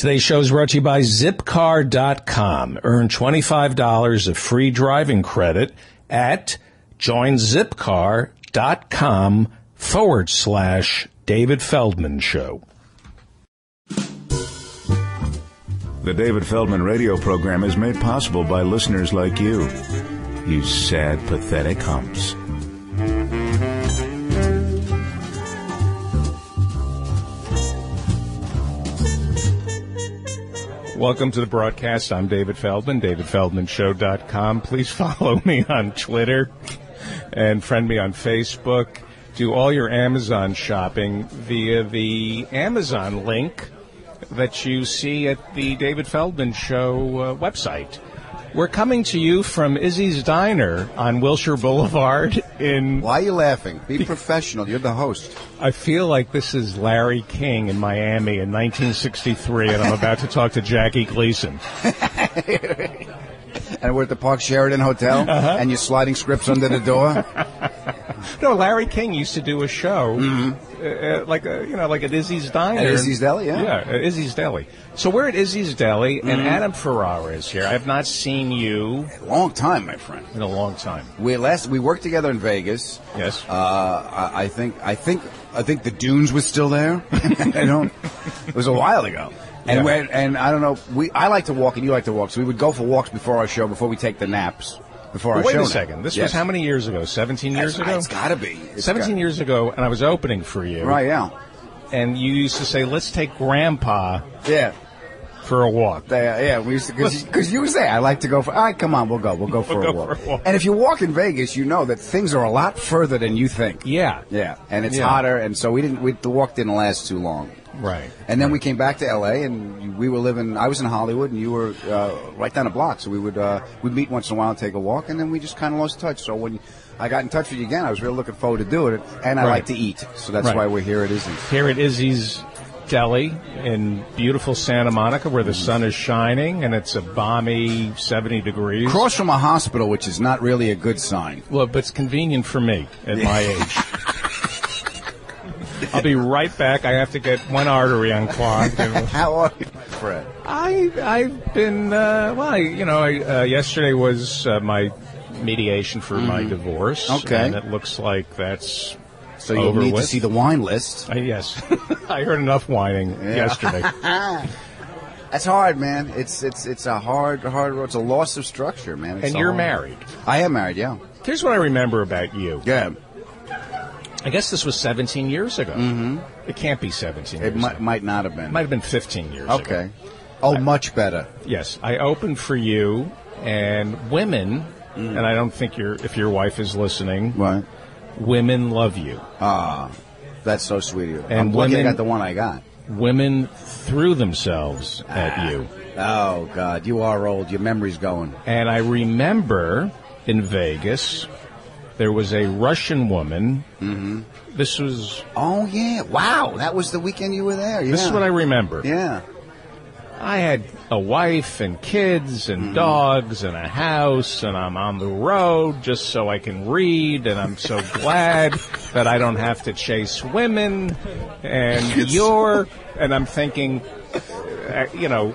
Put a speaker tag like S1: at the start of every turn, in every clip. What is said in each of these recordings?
S1: Today's show is brought to you by Zipcar.com. Earn $25 of free driving credit at joinzipcar.com forward slash David Feldman Show.
S2: The David Feldman radio program is made possible by listeners like you. You sad, pathetic humps.
S1: Welcome to the broadcast. I'm David Feldman, davidfeldmanshow.com. Please follow me on Twitter and friend me on Facebook. Do all your Amazon shopping via the Amazon link that you see at the David Feldman Show uh, website. We're coming to you from Izzy's Diner on Wilshire Boulevard in.
S3: Why are you laughing? Be professional. You're the host.
S1: I feel like this is Larry King in Miami in 1963, and I'm about to talk to Jackie Gleason.
S3: And we're at the Park Sheridan Hotel,
S1: Uh-huh.
S3: and you're sliding scripts under the door.
S1: No, Larry King used to do a show, uh, uh, like a, you know, like at Izzy's Diner.
S3: Mm-hmm. At Izzy's Deli, yeah.
S1: yeah, Izzy's Deli. So we're at Izzy's Deli,
S3: Mm-hmm.
S1: and Adam Ferrara is here. I have not seen you a
S3: Long time, my friend.
S1: in a long time.
S3: We last we worked together in Vegas.
S1: Yes.
S3: Uh, I, I think I think I think the Dunes was still there. I don't. It was a while ago. And
S1: Yeah.
S3: and I don't know. We I like to walk and you like to walk, so we would go for walks before our show, before we take the naps, before our
S1: Wait
S3: show.
S1: a
S3: night.
S1: second. This
S3: Yes.
S1: was how many years ago? 17 years ago?
S3: It's got to be. It's
S1: 17
S3: got-
S1: years ago, and I was opening for you.
S3: Right. Yeah.
S1: And you used to say, let's take Grandpa
S3: Yeah.
S1: for a walk.
S3: They, uh, yeah, we used to because you was there. I like to go for. All right, come on, we'll go. We'll go for,
S1: We'll
S3: a,
S1: go for a walk.
S3: And if you walk in Vegas, you know that things are a lot further than you think.
S1: Yeah.
S3: Yeah, and it's
S1: Yeah.
S3: hotter, and so we didn't. We, the walk didn't last too long.
S1: Right.
S3: And then we came back to L.A. and we were living. I was in Hollywood, and you were uh, right down the block. So we would uh, we'd meet once in a while and take a walk, and then we just kind of lost touch. So when I got in touch with you again, I was really looking forward to doing it, and I
S1: Right.
S3: like to eat, so that's
S1: Right.
S3: why we're here at Izzy's.
S1: Here at Izzy's Deli in beautiful Santa Monica where the sun is shining and it's a balmy 70 degrees.
S3: Across from a hospital, which is not really a good sign.
S1: Well, but it's convenient for me at my age. I'll be right back. I have to get one artery unclogged.
S3: How are you, Fred?
S1: I, I've been, uh, well, I, you know, I, uh, yesterday was uh, my mediation for my divorce.
S3: Mm-hmm. Okay.
S1: And it looks like that's
S3: So you need
S1: with.
S3: to see the wine list.
S1: Uh, yes. I heard enough whining yesterday.
S3: That's hard, man. It's it's it's a hard hard road. It's a loss of structure, man. It's
S1: and you're
S3: hard-
S1: married.
S3: I am married. Yeah.
S1: Here's what I remember about you.
S3: Yeah.
S1: I guess this was 17 years ago. Mm-hmm. It can't be 17
S3: It
S1: years
S3: might,
S1: ago.
S3: might not have been.
S1: Might have been 15 years ago.
S3: Okay. Oh, much better.
S1: Yes, I opened for you and women, and I don't think your if your wife is listening,
S3: Right.
S1: women love you.
S3: Ah, that's so sweet of you.
S1: And
S3: I'm I
S1: women-
S3: got the one I got.
S1: Women threw themselves at you.
S3: Oh God, you are old. Your memory's going.
S1: And I remember in Vegas there was a Russian woman. Mm-hmm. This was
S3: Oh yeah. Wow, that was the weekend you were there. Yeah.
S1: this is what I remember.
S3: Yeah.
S1: I had a wife and kids and
S3: Mm-hmm.
S1: dogs and a house and I'm on the road just so I can read and I'm so glad that I don't have to chase women and you're and I'm thinking uh, you know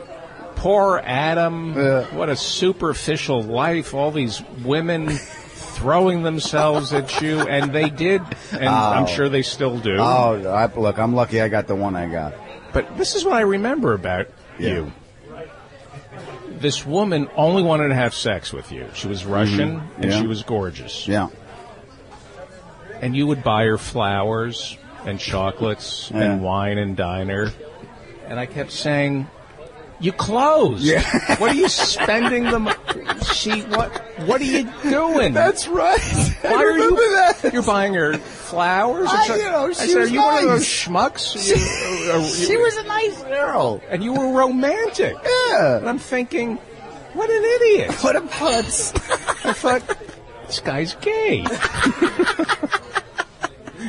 S1: poor Adam
S3: Yeah.
S1: what a superficial life all these women throwing themselves at you and they did and I'm sure they still do
S3: Oh, I, look, I'm lucky I got the one I got.
S1: but this is what I remember about
S3: Yeah.
S1: you. This woman only wanted to have sex with you. She was Russian and
S3: Mm-hmm. Yeah.
S1: she was gorgeous.
S3: Yeah.
S1: And you would buy her flowers and chocolates
S3: Yeah.
S1: and wine and diner. And I kept saying, "You closed.
S3: Yeah.
S1: what are you spending them? She what? What are you doing?
S3: That's right.
S1: Why
S3: I
S1: are you?
S3: that.
S1: You're buying her flowers. and
S3: I- you know,
S1: I said,
S3: was
S1: "Are you one of those
S3: nice."
S1: schmucks? You- uh,
S3: She was a nice girl.
S1: and you were romantic. And
S3: Yeah.
S1: I'm thinking, what an idiot.
S3: What a putz.
S1: I thought, this guy's gay.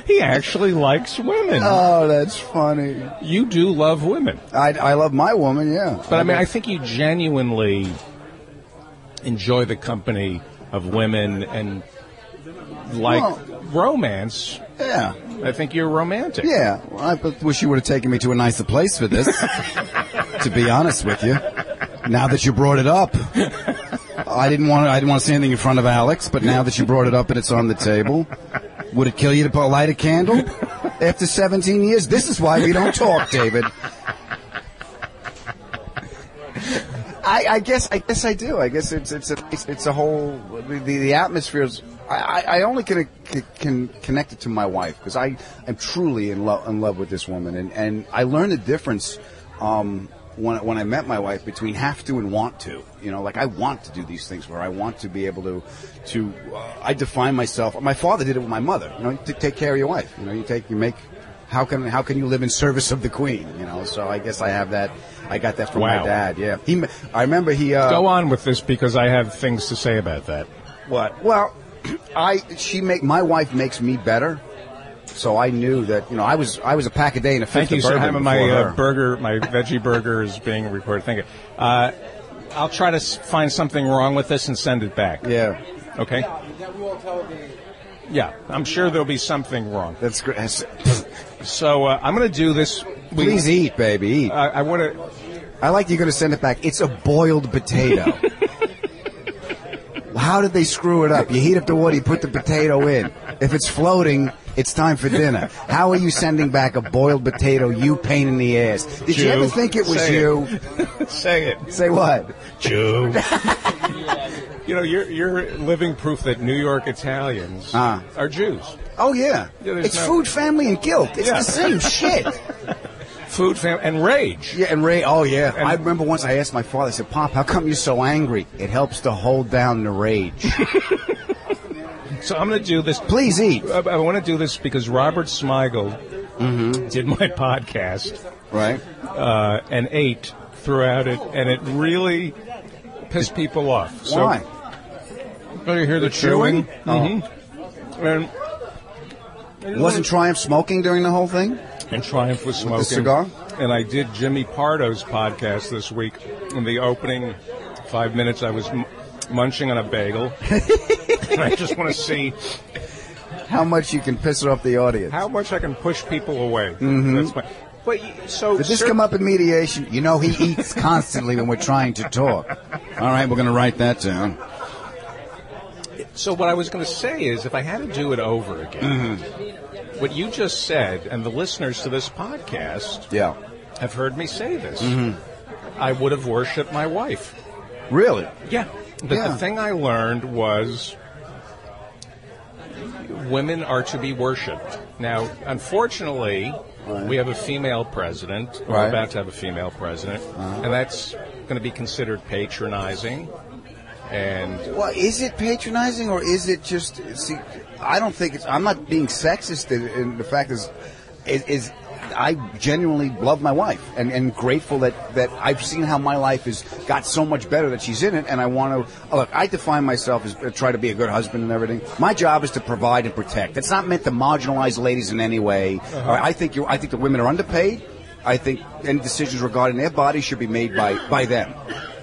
S1: He actually likes women.
S3: Oh, that's funny.
S1: you do love women.
S3: I, I love my woman, yeah.
S1: But I mean, I think you genuinely enjoy the company of women and like
S3: Well-
S1: romance.
S3: yeah.
S1: I think you're romantic.
S3: Yeah, well, I wish you would have taken me to a nicer place for this. to
S4: to be honest with you. Now that you brought it up, I didn't want to, I didn't want to say anything in front of Alex, but now that you brought it up and it's on the table, would it kill you to put, light a candle after 17 years? This is why we don't talk, David.
S3: I, I guess I guess I do. I guess it's it's a it's a whole the the atmosphere is. I, I I only can can connect it to my wife because I am truly in love in love with this woman and and I learned the difference. Um, when, when I met my wife between have to and want to, you know, like I want to do these things where I want to be able to, to, uh, I define myself. My father did it with my mother. You know, you t- take care of your wife. You know, you take, you make, how can, how can you live in service of the queen? You know, so I guess I have that. I got that from
S1: Wow.
S3: my dad. Yeah, he. I remember he. Uh,
S1: Go on with this because I have things to say about that.
S3: What? Well, I she make my wife makes me better. So I knew that you know I was I was a pack a day and a fifth
S1: Thank you,
S3: of
S1: sir.
S3: bourbon
S1: My
S3: before
S1: uh, burger, my veggie burger is being recorded. Thank you. Uh, I'll try to find something wrong with this and send it back.
S3: Yeah,
S1: Okay. Yeah, I'm sure there'll be something wrong.
S3: that's great.
S1: So uh, I'm going to do this. We-
S3: Please eat, baby, eat.
S1: I, I want to.
S3: I like you're going to send it back. It's a boiled potato. How did they screw it up? You heat up the water, you put the potato in. If it's floating, it's time for dinner. How are you sending back a boiled potato, you pain in the ass? Did you ever think it was
S1: Say
S3: you?
S1: Say it,
S3: Say what?
S1: Jew. you know, you're you're living proof that New York Italians
S3: Ah.
S1: are Jews.
S3: Oh, yeah.
S1: Yeah,
S3: it's
S1: no-
S3: food, family, and guilt. It's
S1: Yeah.
S3: the same shit.
S1: Food, fam, and rage.
S3: Yeah, and Ray. Oh, yeah.
S1: And-
S3: I remember once I asked my father. I said, "Pop, how come you're so angry?" It helps to hold down the rage.
S1: So I'm going to do this.
S3: Please eat.
S1: I, I want to do this because Robert Smigel did my podcast
S3: Right?
S1: uh, and ate throughout it, and it really pissed people off. So,
S3: Why?
S1: Oh, you hear the, chewing?
S3: chewing?
S1: Mhm. And
S3: Wasn't Triumph smoking during the whole thing?
S1: and Triumph was smoking.
S3: the cigar?
S1: And I did Jimmy Pardo's podcast this week. In the opening five minutes, I was munching on a bagel. and I just want to see
S3: How much you can piss off the audience?
S1: how much I can push people away. That's my, but so
S3: Mm-hmm. Did this
S1: cer-
S3: come up in mediation? You know, he eats constantly when we're trying to talk. All right, we're going to write that down.
S1: So what I was going to say is, if I had to do it over again, what you just said, and the listeners to this podcast
S3: Yeah.
S1: have heard me say this, I would have worshipped my wife.
S3: Really?
S1: Yeah. But
S3: Yeah.
S1: the thing I learned was women are to be worshipped. Now, unfortunately, we have a female president. We're
S3: Right. Uh-huh.
S1: about to have a female president, and that's going to be considered patronizing. And
S3: Well, is it patronizing or is it just? See, I don't think it's. I'm not being sexist. In, in the fact is, is, is I genuinely love my wife and, and grateful that, that I've seen how my life has got so much better that she's in it, and I want to look. I define myself as uh, try to be a good husband and everything. My job is to provide and protect. It's not meant to marginalize ladies in any way. All right, I think you. I think the women are underpaid. I think any decisions regarding their bodies should be made by by them.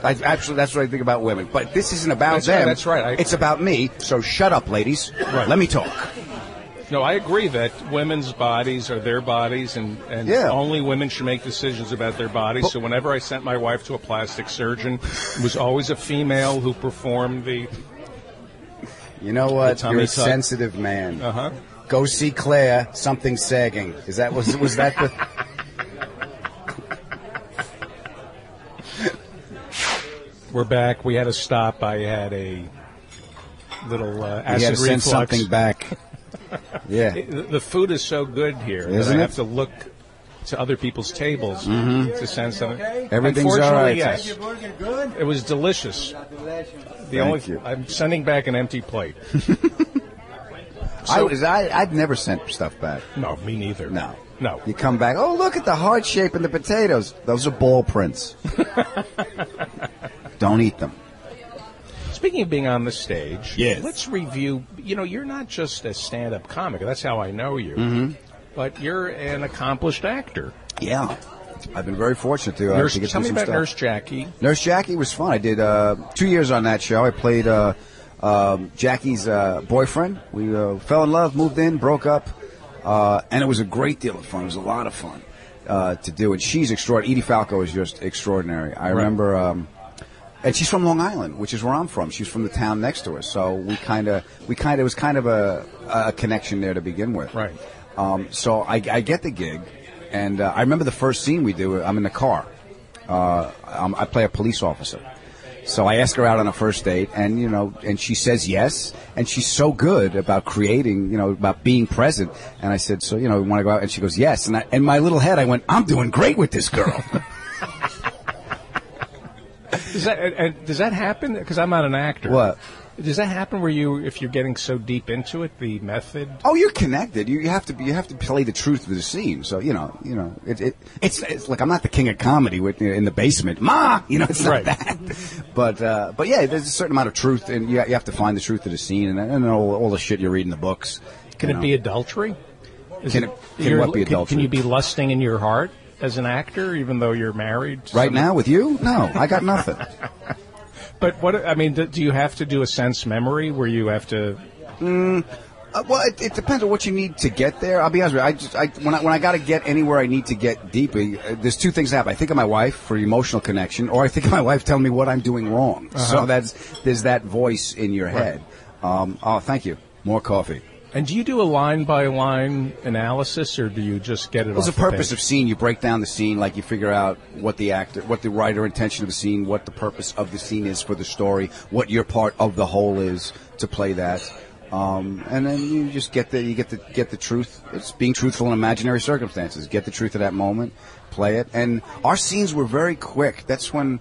S3: I, absolutely, that's what I think about women. But this isn't about
S1: That's right,
S3: them.
S1: that's right. I-
S3: it's about me. So shut up, ladies.
S1: Right.
S3: Let me talk.
S1: No, I agree that women's bodies are their bodies, and, and
S3: Yeah.
S1: only women should make decisions about their bodies. so whenever I sent my wife to a plastic surgeon, it was always a female who performed the.
S3: You know what? You're a
S1: tuck.
S3: sensitive man.
S1: Uh huh.
S3: Go see Claire. Something sagging. Is that was was that the?
S1: We're back. We had a stop. I had a little uh, acid reflux.
S3: something back. Yeah.
S1: The the food is so good here that
S3: Isn't
S1: I
S3: it?
S1: have to look to other people's tables to send something.
S3: Mm-hmm. Everything's all
S1: Unfortunately,
S3: right.
S1: yes.
S5: Your burger good?
S1: It was delicious. The only
S3: you.
S1: I'm sending back an empty plate.
S3: I was. I, I've never sent stuff back.
S1: No, me neither.
S3: No.
S1: No.
S3: You come back. Oh, look at the heart shape in the potatoes. Those are ball prints. Don't eat them.
S1: Speaking of being on the stage,
S3: Yes.
S1: let's review. You know, you're not just a stand-up comic. That's how I know you.
S3: Mm-hmm.
S1: But you're an accomplished actor.
S3: Yeah. I've been very fortunate to, uh,
S1: Nurse,
S3: to get
S1: tell
S3: through
S1: me about
S3: stuff.
S1: Nurse Jackie.
S3: Nurse Jackie was fun. I did uh, two years on that show. I played uh, um Jackie's uh, boyfriend. We uh, fell in love, moved in, broke up, uh, and it was a great deal of fun. It was a lot of fun. uh, to do. And she's extraordinary. Edie Falco is just extraordinary. I remember. Um, and she's from Long Island, which is where I'm from. She's from the town next to us, so we kind of, we kind of, it was kind of a, a connection there to begin with.
S1: Right.
S3: Um, so I, I get the gig, and uh, I remember the first scene we do. I'm in the car. Uh, I'm, I play a police officer. So I ask her out on a first date, and you know, and she says yes, and she's so good about creating, you know, about being present. And I said, so you know, want to go out? And she goes, yes. And I, in my little head, I went, I'm doing great with this girl.
S1: Does that does that happen? Because I'm not an actor.
S3: What?
S1: Does that happen where you, if you're getting so deep into it, the method?
S3: Oh, you're connected. You, you have to be, you have to play the truth of the scene. So you know, you know, it, it it's it's like I'm not the king of comedy with you know, in the basement, ma. You know, it's not
S1: Right.
S3: that. But uh, but yeah, there's a certain amount of truth, and you, you have to find the truth of the scene, and, and all, all the shit you read in the books.
S1: Can it
S3: know.
S1: be adultery? Is
S3: Can it- can what be
S1: Can, can you be lusting in your heart as an actor, even though you're married?
S3: right
S1: someone?
S3: now with you? No, I got nothing.
S1: But what I mean, do, do you have to do a sense memory where you have to?
S3: Uh, well, it, it depends on what you need to get there. I'll be honest with you. I just, I, when I, when I got to get anywhere I need to get deeply, uh, there's two things that happen. I think of my wife for emotional connection, or I think of my wife telling me what I'm doing wrong. So that's, there's that voice in your head. Um, oh, thank you. More coffee.
S1: And do you do a line by line analysis, or do you just get it?
S3: What's the
S1: off
S3: purpose
S1: page?
S3: of scene? You break down the scene, like you figure out what the actor, what the writer intention of the scene, what the purpose of the scene is for the story, what your part of the whole is to play that, um, and then you just get the you get the get the truth. It's being truthful in imaginary circumstances. Get the truth of that moment, play it, and our scenes were very quick. That's when.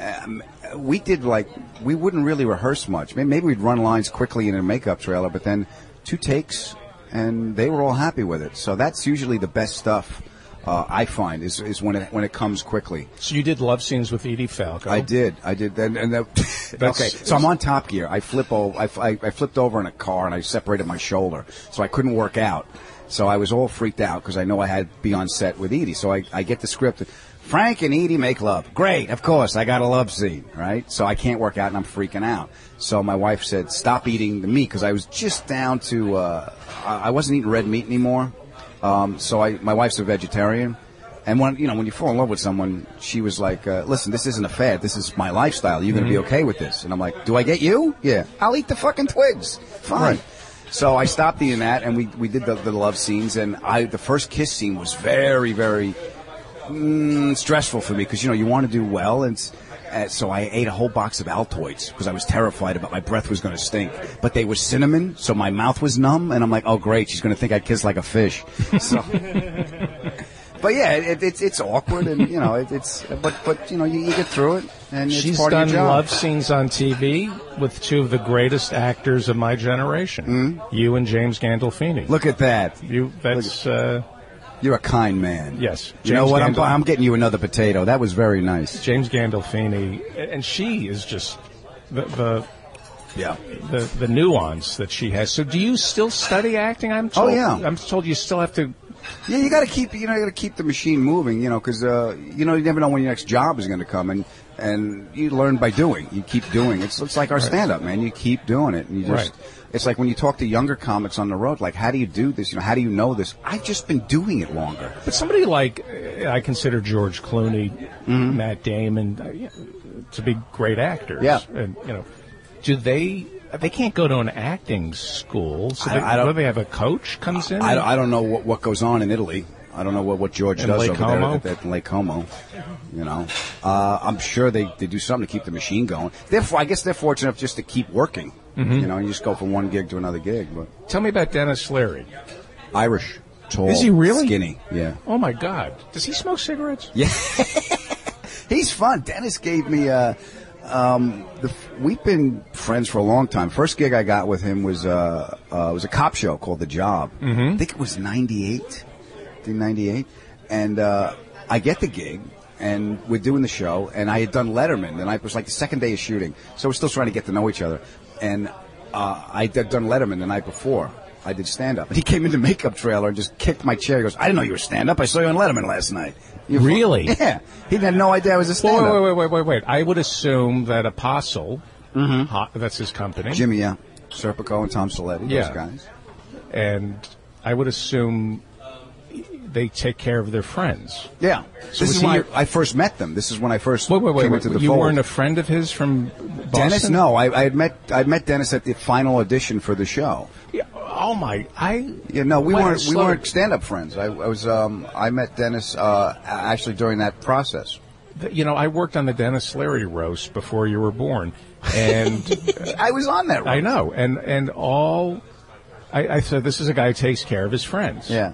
S3: Um, we did like we wouldn't really rehearse much. Maybe we'd run lines quickly in a makeup trailer, but then two takes, and they were all happy with it. So that's usually the best stuff. Uh, I find is, is when it when it comes quickly.
S1: So you did love scenes with Edie Falco.
S3: I did, I did, and, and that, okay. So I'm on Top Gear. I flip over. I, I, I flipped over in a car and I separated my shoulder, so I couldn't work out. So I was all freaked out because I know I had to be on set with Edie. So I, I get the script. Frank and Edie make love. Great, of course. I got a love scene, right? So I can't work out and I'm freaking out. So my wife said, "Stop eating the meat," because I was just down to. Uh, I wasn't eating red meat anymore. Um, so I, my wife's a vegetarian. And when you know when you fall in love with someone, she was like, uh, "Listen, this isn't a fad. This is my lifestyle. You're going to be okay with this." And I'm like, "Do I get you? Yeah, I'll eat the fucking twigs. Fine." So I stopped eating that, and we we did the, the love scenes. And I the first kiss scene was very very mm, stressful for me because you know you want to do well, and uh, so I ate a whole box of Altoids because I was terrified about my breath was going to stink. But they were cinnamon, so my mouth was numb, and I'm like, "Oh great, she's going to think I kiss like a fish." So. But yeah, it, it's it's awkward, and you know, it, it's but but you know, you, you get through it, and it's
S1: She's
S3: part
S1: done
S3: of your job.
S1: love scenes on TV with two of the greatest actors of my generation. You and James Gandolfini.
S3: Look at that!
S1: you. That's uh,
S3: You're a kind man.
S1: Yes.
S3: You know
S1: James
S3: what? I'm, I'm getting you another potato. That was very nice.
S1: James Gandolfini, and she is just the, the
S3: Yeah.
S1: the the nuance that she has. So, do you still study acting? I'm told,
S3: Oh, yeah.
S1: I'm told you still have to.
S3: Yeah, you got to keep you know you got to keep the machine moving, you know, because uh, you know you never know when your next job is going to come, and and you learn by doing. You keep doing. It's it's like our stand up, man. You keep doing it, and you just.
S1: Right.
S3: It's like when you talk to younger comics on the road, like, how do you do this? You know, how do you know this? I've just been doing it longer.
S1: But somebody like I consider George Clooney,
S3: Mm-hmm.
S1: Matt Damon, uh, to be great actors.
S3: Yeah.
S1: and you know, do they? They can't go to an acting school. So
S3: I-
S1: they,
S3: I don't-
S1: do they have a coach comes in?
S3: I, I don't know what, what goes on in Italy. I don't know what, what George
S1: In
S3: does
S1: Lake
S3: over
S1: Como?
S3: there at, at Lake Como. You know, uh, I'm sure they, they do something to keep the machine going. Therefore, I guess they're fortunate enough just to keep working.
S1: Mm-hmm.
S3: You know, you just go from one gig to another gig. But
S1: Tell me about Denis Leary.
S3: Irish, tall,
S1: Is he really?
S3: skinny? Yeah,
S1: Oh my God, does he smoke cigarettes?
S3: yeah. He's fun. Denis gave me a. Um, the, we've been friends for a long time. First gig I got with him was uh, uh, was a cop show called The Job. Mm-hmm. I think it was '98. Think '98, and uh, I get the gig, and we're doing the show, and I had done Letterman, and I it was like the second day of shooting, so we're still trying to get to know each other, and uh, I had done Letterman the night before. I did stand up. And he came into makeup trailer and just kicked my chair. He goes, "I didn't know you were stand up. I saw you on Letterman last night." You fu-
S1: Really?
S3: Yeah. He had no idea I was a stand up.
S1: wait, wait, wait, wait, wait. I would assume that Apostle, Ho- that's his company,
S3: Mm-hmm. Jimmy, yeah. Serpico and Tom Sellitti,
S1: Yeah.
S3: those guys.
S1: and I would assume they take care of their friends.
S3: Yeah.
S1: So
S3: this is
S1: he
S3: when
S1: your-
S3: I, I first met them. This is when I first
S1: Wait, wait, wait.
S3: came
S1: wait.
S3: into the
S1: you
S3: fold.
S1: weren't a friend of his from Boston?
S3: Denis? No, I, I had met I had met Denis at the final audition for the show.
S1: Yeah, oh my! I
S3: Yeah, no, we weren't we weren't stand up friends. I, I was um, I met Denis uh, actually during that process.
S1: you know I worked on the Denis Leary roast before you were born, and
S3: I was on that.
S1: I know, and and all I, I said this is a guy who takes care of his friends.
S3: Yeah.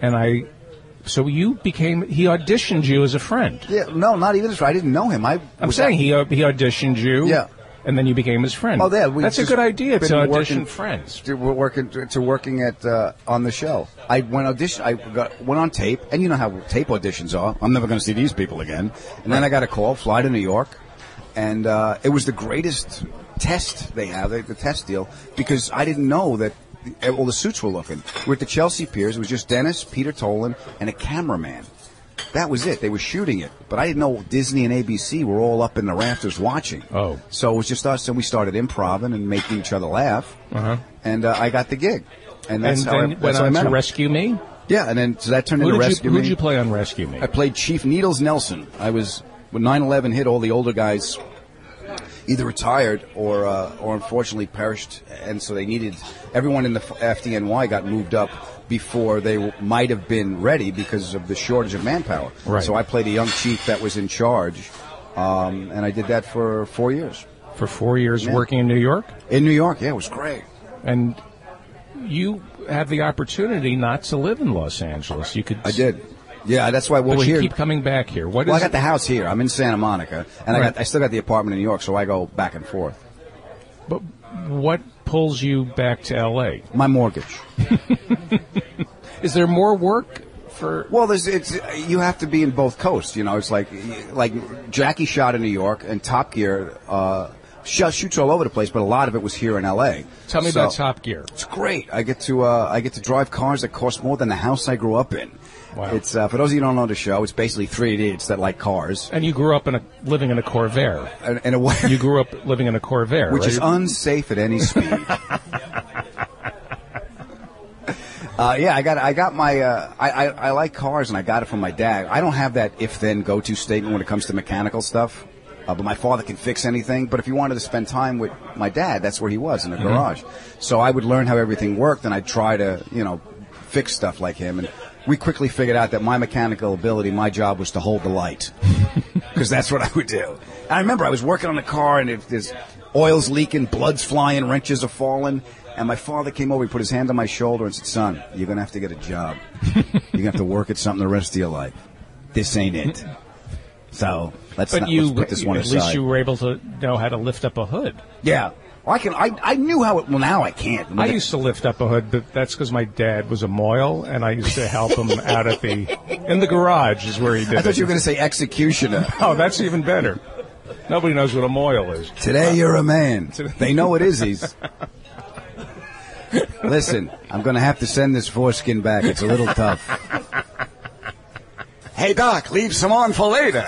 S1: And I. So you became he auditioned you as a friend.
S3: Yeah, no, not even this. I didn't know him. I
S1: I'm
S3: was
S1: saying he uh, he auditioned you.
S3: Yeah.
S1: And then you became his friend.
S3: Oh, yeah, we
S1: That's a
S3: just
S1: good idea
S3: been
S1: to audition
S3: working-
S1: friends.
S3: to we're working to, to working at uh, on the show. I went audition. I got went on tape, and you know how tape auditions are. I'm never going to see these people again. And then I got a call, fly to New York, and uh, it was the greatest test they have, the, the test deal, because I didn't know that all the suits were looking. We're at the Chelsea Piers. It was just Denis, Peter Tolan, and a cameraman. That was it. They were shooting it, but I didn't know Disney and ABC were all up in the rafters watching.
S1: Oh.
S3: so it was just us, and we started improvising and making each other laugh.
S1: Uh-huh.
S3: And uh, I got the gig, and that's
S1: and
S3: how I, that's
S1: went
S3: how I
S1: on
S3: met
S1: to
S3: him.
S1: Rescue Me.
S3: Yeah, and then so that turned
S1: Who
S3: into
S1: did
S3: Rescue
S1: you who
S3: Me.
S1: did you play on Rescue Me?
S3: I played Chief Needles Nelson. I was when 9/11 hit, all the older guys either retired or uh, or unfortunately perished, and so they needed everyone in the F- FDNY got moved up before they w- might have been ready because of the shortage of manpower.
S1: Right.
S3: So I played a young chief that was in charge, um, and I did that for four years
S1: for four years
S3: Yeah.
S1: working in New York,
S3: in New York. Yeah, it was great.
S1: and you have the opportunity not to live in Los Angeles. You could.
S3: I did. Yeah, that's why. Well,
S1: But
S3: we're
S1: you
S3: here.
S1: keep coming back here. What is
S3: Well, I
S1: it-
S3: got the house here. I'm in Santa Monica, and I got I still got the apartment in New York, so I go back and forth.
S1: But what pulls you back to L.A.?
S3: My mortgage.
S1: Is there more work for?
S3: Well, there's it's you have to be in both coasts. You know, it's like like Jackie shot in New York, and Top Gear uh, shoots all over the place, but a lot of it was here in L.A.
S1: Tell me
S3: So-
S1: about Top Gear.
S3: It's great. I get to uh, I get to drive cars that cost more than the house I grew up in.
S1: Wow.
S3: It's uh, for those of you who don't know the show. It's basically three idiots that like cars,
S1: And you grew up in a living in a Corvair.
S3: and, and a way,
S1: You grew up living in a Corvair,
S3: which
S1: right?
S3: is unsafe at any speed. Uh, yeah, I got I got my uh, I, I I like cars and I got it from my dad. I don't have that if then go to statement when it comes to mechanical stuff. Uh, but my father can fix anything. But if you wanted to spend time with my dad, that's where he was in the garage. So I would learn how everything worked, and I'd try to you know fix stuff like him. And we quickly figured out that my mechanical ability, my job was to hold the light because that's what I would do. And I remember I was working on the car, and if there's oil's leaking, blood's flying, wrenches are falling. And my father came over, he put his hand on my shoulder and said, Son, you're going to have to get a job. you're going to have to work at something the rest of your life. This ain't it. So let's,
S1: But
S3: not,
S1: you,
S3: let's put this one aside.
S1: at
S3: aside.
S1: least you were able to know how to lift up a hood.
S3: yeah. Well, I can. I, I knew how it. Well, now I can't.
S1: I used to lift up a hood, but that's because my dad was a moil, and I used to help him out at the in the garage is where he did it.
S3: I thought
S1: it.
S3: you were going to say executioner.
S1: oh, that's even better. Nobody knows what a moil is.
S3: Today you're a man. They know it is. He's. Listen, I'm going to have to send this foreskin back. It's a little tough. Hey Doc, leave some on for later.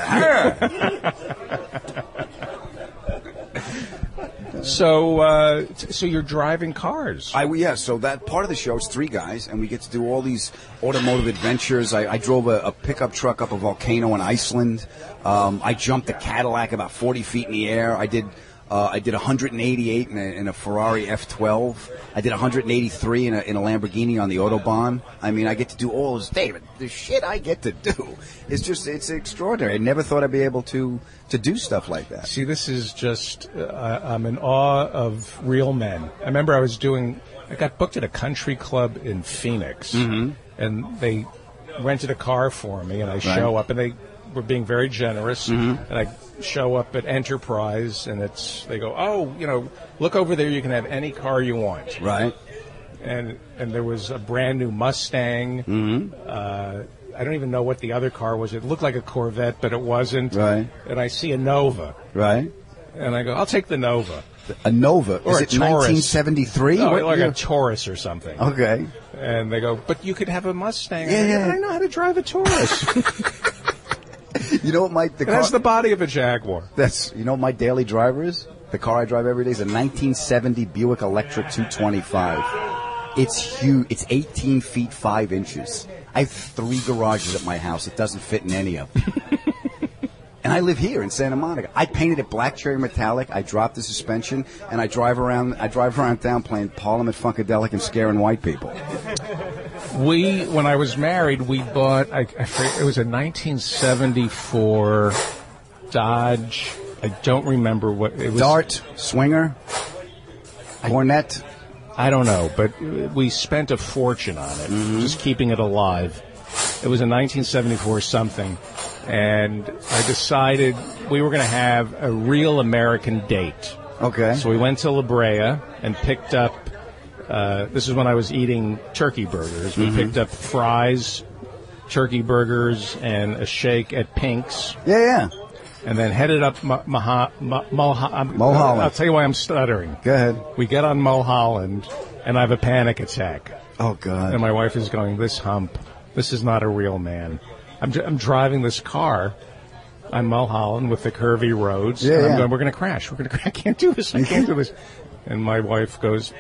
S1: So, uh, so you're driving cars.
S3: I yeah. So that part of the show is three guys, and we get to do all these automotive adventures. I, I drove a, a pickup truck up a volcano in Iceland. Um, I jumped a Cadillac about 40 feet in the air. I did. Uh, I did 188 in a, in a Ferrari F12. I did 183 in a, in a Lamborghini on the Autobahn. I mean, I get to do all this. David, the shit I get to do is just, it's extraordinary. I never thought I'd be able to, to do stuff like that.
S1: See, this is just, uh, I'm in awe of real men. I remember I was doing, I got booked at a country club in Phoenix,
S3: Mm-hmm.
S1: and they rented a car for me, and I show up, and they were being very generous,
S3: Mm-hmm.
S1: and I show up at Enterprise, and it's, they go, oh, you know, look over there, you can have any car you want.
S3: Right?
S1: And, and there was a brand new Mustang.
S3: Mm-hmm.
S1: Uh, I don't even know what the other car was. It looked like a Corvette, but it wasn't.
S3: Right.
S1: And I see a Nova.
S3: Right?
S1: And I go, I'll take the Nova.
S3: A Nova.
S1: Or
S3: is
S1: a
S3: it
S1: Taurus.
S3: 1973?
S1: No,
S3: What
S1: like a Taurus or something.
S3: Okay.
S1: And they go, but you could have a Mustang.
S3: Yeah,
S1: I go,
S3: yeah.
S1: I know how to drive a Taurus.
S3: You know what my the car,
S1: has the body of a Jaguar.
S3: that's you know what my daily driver is? The car I drive every day is a 1970 Buick Electra 225. It's huge. It's 18 feet 5 inches. I have three garages at my house. It doesn't fit in any of them. and I live here in Santa Monica. I painted it black cherry metallic. I dropped the suspension, and I drive around. I drive around town playing Parliament Funkadelic and scaring white people.
S1: We, when I was married, we bought. I, I forget, it was a 1974 Dodge. I don't remember what it was.
S3: Dart, swinger, Coronet.
S1: I don't know, but we spent a fortune on it, mm-hmm. just keeping it alive. It was a 1974 something, and I decided we were going to have a real American date.
S3: Okay.
S1: So we went to La Brea and picked up. Uh, this is when I was eating turkey burgers. We picked up fries, turkey burgers, and a shake at Pink's,
S3: yeah, yeah.
S1: and then headed up Ma- Maha- I'm-
S3: Mulholland.
S1: I'll tell you why I'm stuttering.
S3: Go ahead.
S1: We get on Mulholland, and I have a panic attack.
S3: Oh God.
S1: And my wife is going, "This hump, this is not a real man." I'm, dr- I'm driving this car on Mulholland with the curvy roads.
S3: Yeah,
S1: and I'm
S3: yeah.
S1: going, "We're going to crash. We're going to. crash. I can't do this. I can't do this." And my wife goes,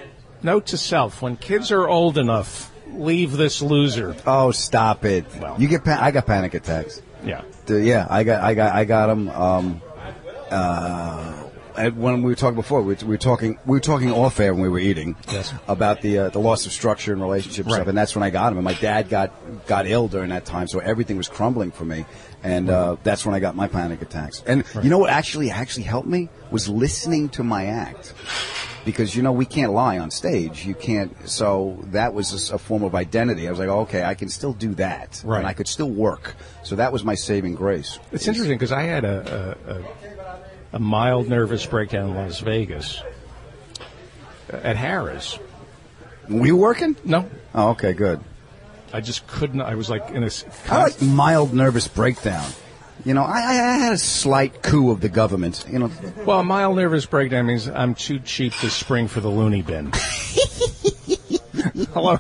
S1: "Note to self: When kids are old enough, leave this loser."
S3: Oh, stop it!
S1: Well.
S3: you get. Pa- I got panic attacks.
S1: Yeah.
S3: Yeah, I got, I got, I got them. Um, uh, when we were talking before, we, we were talking, we were talking off air when we were eating
S1: Yes.
S3: about the uh, the loss of structure and relationship
S1: Right.
S3: stuff, and that's when I got them. And my dad got got ill during that time, so everything was crumbling for me, and uh, that's when I got my panic attacks. And you know what actually actually helped me was listening to my act. Because you know we can't lie on stage. You can't. So that was a form of identity. I was like, okay, I can still do that,
S1: Right.
S3: and I could still work. So that was my saving grace.
S1: It's interesting because I had a, a, a, a mild nervous breakdown in Las Vegas at Harrah's.
S3: Were you working?
S1: No,
S3: Oh, okay, good.
S1: I just couldn't. I was like in a.
S3: I like mild nervous breakdown. You know, I, I had a slight coup of the government. You know,
S1: Well, a mild nervous breakdown means I'm too cheap to spring for the loony bin. Hello,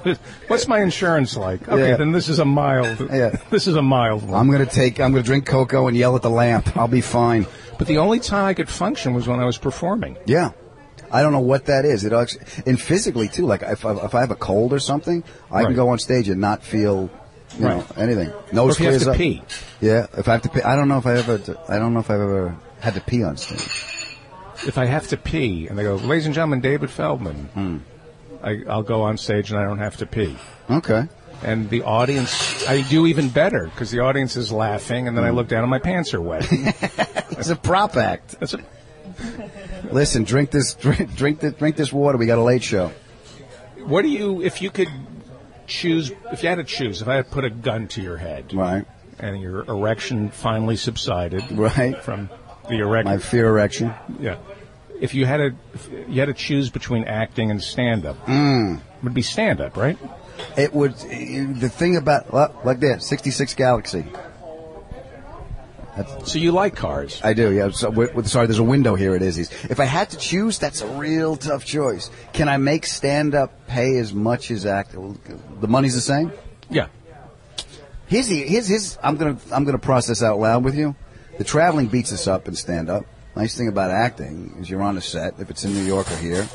S1: what's my insurance like? Okay,
S3: Yeah.
S1: then this is a mild.
S3: Yeah.
S1: This is a mild one.
S3: I'm gonna take, I'm gonna drink cocoa and yell at the lamp. I'll be fine.
S1: but the only time I could function was when I was performing.
S3: Yeah. I don't know what that is. It actually, and physically too. Like if I, if I have a cold or something, I
S1: Right.
S3: can go on stage and not feel, you know,
S1: Right.
S3: anything.
S1: Or
S3: Nose
S1: if have to
S3: up.
S1: pee.
S3: Yeah. If I have to pee, I don't know if I ever, I don't know if I've ever had to pee on stage.
S1: If I have to pee, and they go, "Ladies and gentlemen, David Feldman,"
S3: Hmm.
S1: I, I'll go on stage and I don't have to pee.
S3: Okay.
S1: And the audience, I do even better because the audience is laughing, and then
S3: Hmm.
S1: I look down and my pants are wet.
S3: It's a prop act.
S1: That's a,
S3: Listen, drink this, drink, drink this, drink this water. We got a late show.
S1: what do you, if you could choose, if you had to choose, if I had to put a gun to your head,
S3: Right.
S1: and your erection finally subsided
S3: Right.
S1: from the erection.
S3: My fear erection.
S1: yeah. If you had to, you had to choose between acting and stand up,
S3: Mm.
S1: it would be stand up, right?
S3: It would. The thing about like that, 66 Galaxy.
S1: So you like cars?
S3: I do. Yeah. So, with, with- sorry, there's a window here. It is. If I had to choose, that's a real tough choice. Can I make stand up pay as much as act? The money's the same.
S1: Yeah.
S3: Here's the here's his. I'm gonna I'm gonna process out loud with you. The traveling beats us up in stand up. Nice thing about acting is you're on a set if it's in New York or here.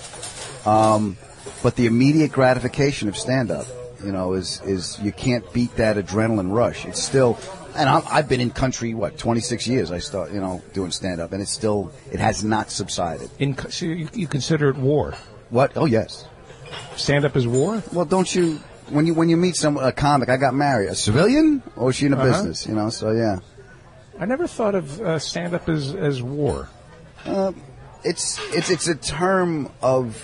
S3: Um, but the immediate gratification of stand up, you know, is is you can't beat that adrenaline rush. It's still, and I'm, I've been in country what 26 years. I start you know doing stand up, and it's still it has not subsided.
S1: In, so you, you consider it war?
S3: What? Oh yes.
S1: Stand up is war?
S3: Well, don't you when you when you meet some a comic? I got married. A civilian or is she in a
S1: Uh-huh.
S3: business? You know. So yeah.
S1: I never thought of uh, stand up as, as war.
S3: it's it's it's a term of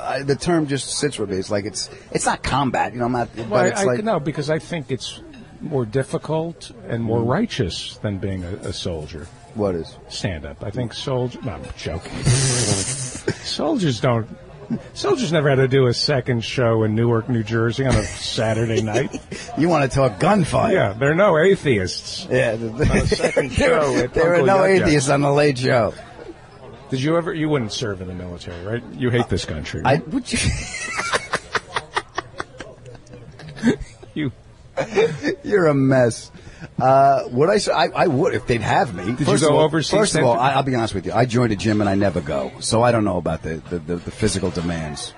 S3: uh, the term just sits with me. It's like it's it's not combat, you know. I'm not, but
S1: Well,
S3: it's
S1: I, I,
S3: like
S1: no, because I think it's more difficult and more mm. righteous than being a, a soldier.
S3: what is?
S1: Stand up. I think soldier. No, I'm joking. soldiers don't. Soldiers never had to do a second show in Newark, New Jersey on a Saturday night.
S3: You want to talk gunfight?
S1: Yeah, there are no atheists.
S3: yeah.
S1: a second
S3: there
S1: show
S3: there are no
S1: Yuk.
S3: atheists on the late show.
S1: Did you ever? You wouldn't serve in the military, right? You hate this country.
S3: I would you,
S1: you
S3: you're a mess. Uh, would I, I? I would if they'd have me.
S1: Did
S3: you
S1: go
S3: all,
S1: overseas
S3: First of all, I, I'll be honest with you. I joined a gym and I never go, so I don't know about the the, the, the physical demands.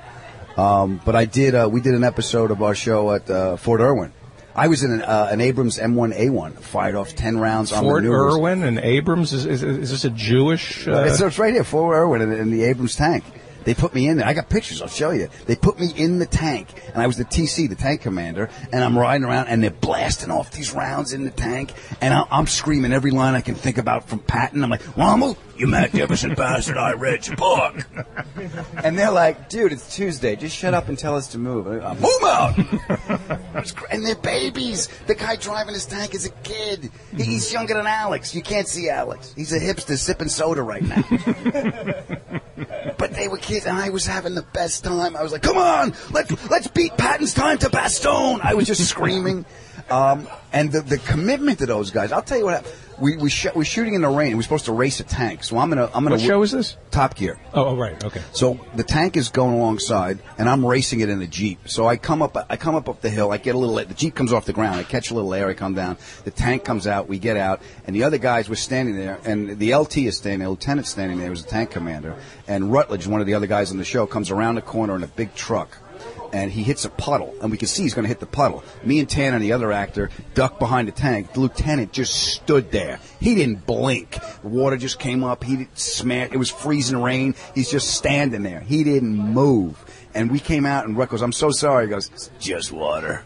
S3: Um, but I did. Uh, we did an episode of our show at uh, Fort Irwin. I was in an, uh, an Abrams M1A1, fired off ten rounds on
S1: Fort. Irwin and Abrams. Is, is, is this a Jewish? Uh,
S3: It's, it's right here, Fort Irwin, in, in the Abrams tank. They put me in there. I got pictures. I'll show you. They put me in the tank, and I was the TC, the tank commander, and I'm riding around, and they're blasting off these rounds in the tank, and I, I'm screaming every line I can think about from Patton. I'm like, Rommel, you Jefferson bastard, I read your book. and they're like, dude, it's Tuesday. Just shut up and tell us to move. I'm move out. And they're babies. The guy driving his tank is a kid. He's younger than Alex. You can't see Alex. He's a hipster sipping soda right now. But they were kids, and I was having the best time. I was like, "Come on, let's let's beat Patton's time to Bastogne." I was just screaming, um, and the the commitment to those guys. I'll tell you what. We we sh- we're shooting in the rain. We're supposed to race a tank, so I'm gonna I'm gonna
S1: what show is this?
S3: Top Gear.
S1: Oh, oh, right. Okay.
S3: So the tank is going alongside, and I'm racing it in a jeep. So I come up, I come up up the hill. I get a little. The jeep comes off the ground. I catch a little air. I come down. The tank comes out. We get out, and the other guys were standing there, and the LT is standing there. Lieutenant standing there was a tank commander, and Rutledge, one of the other guys on the show, comes around the corner in a big truck. And he hits a puddle, and we can see he's going to hit the puddle. Me and Tanner, and the other actor, ducked behind the tank. The lieutenant just stood there. He didn't blink. The water just came up. He didn't smash. It was freezing rain. He's just standing there. He didn't move. And we came out, and Ruck goes, "I'm so sorry." He goes, "It's just water."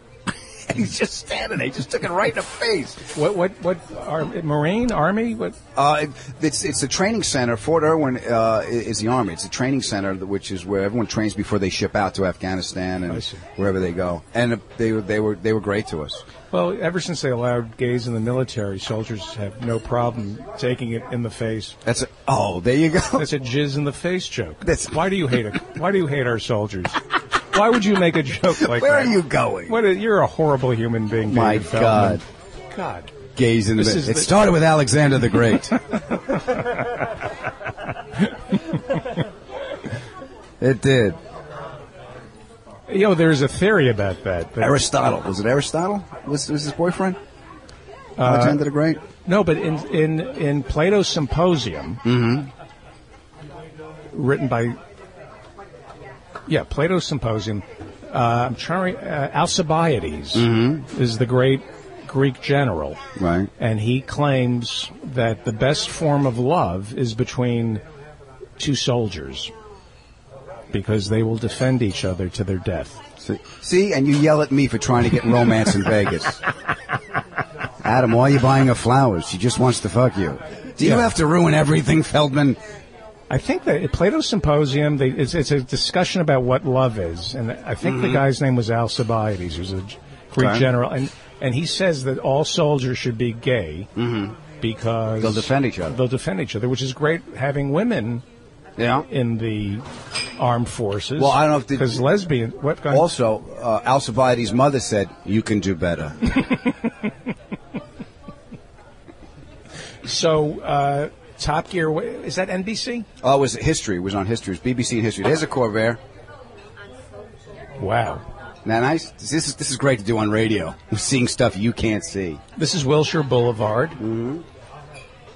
S3: And he's just standing there. He just took it right in the face.
S1: What? What? What? Ar- Marine Army? What?
S3: Uh, it's it's the training center. Fort Irwin uh, is the army. It's a training center, which is where everyone trains before they ship out to Afghanistan and wherever they go. And they were they were they were great to us.
S1: Well, ever since they allowed gays in the military, soldiers have no problem taking it in the face.
S3: That's a, oh, there you go.
S1: That's a jizz in the face joke.
S3: That's-
S1: why do you hate it? Why do you hate our soldiers? Why would you make a joke like
S3: Where
S1: that?
S3: Where are you going?
S1: What? A, you're a horrible human being.
S3: My
S1: David Feldman.
S3: God.
S1: God.
S4: Gays in the
S1: This
S4: bed.
S1: is
S4: It
S1: the-
S4: started with Alexander the Great.
S3: It did.
S1: You know, there's a theory about that. that-
S3: Aristotle was it Aristotle? Was was his boyfriend?
S1: Uh,
S3: Alexander the Great.
S1: No, but in in in Plato's Symposium, written by yeah, Plato's Symposium. Uh, I'm trying. Uh, Alcibiades is the great Greek general,
S3: Right.
S1: and he claims that the best form of love is between two soldiers because they will defend each other to their death.
S3: See, see, and you yell at me for trying to get romance in Vegas. Adam, why are you buying her flowers? She just wants to fuck you.
S4: Do you
S1: Yeah.
S4: have to ruin everything, Feldman?
S1: I think that at Plato's Symposium, they, it's, it's a discussion about what love is, and I think the guy's name was Alcibiades, who's a G- Greek
S3: Okay.
S1: general, and and he says that all soldiers should be gay because
S3: They'll defend each other.
S1: They'll defend each other, which is great having women
S3: Yeah.
S1: in the armed forces.
S3: Well, I don't know if
S1: because lesbian. What?
S3: Also, uh, Alcibiades' mother said, "You can do better."
S1: so uh, Top Gear is that NBC?
S3: Oh, it was history. It was on history. It was BBC and history. There's a Corvair.
S1: Wow.
S3: Now, nice. This is this is great to do on radio. Seeing stuff you can't see.
S1: This is Wilshire Boulevard.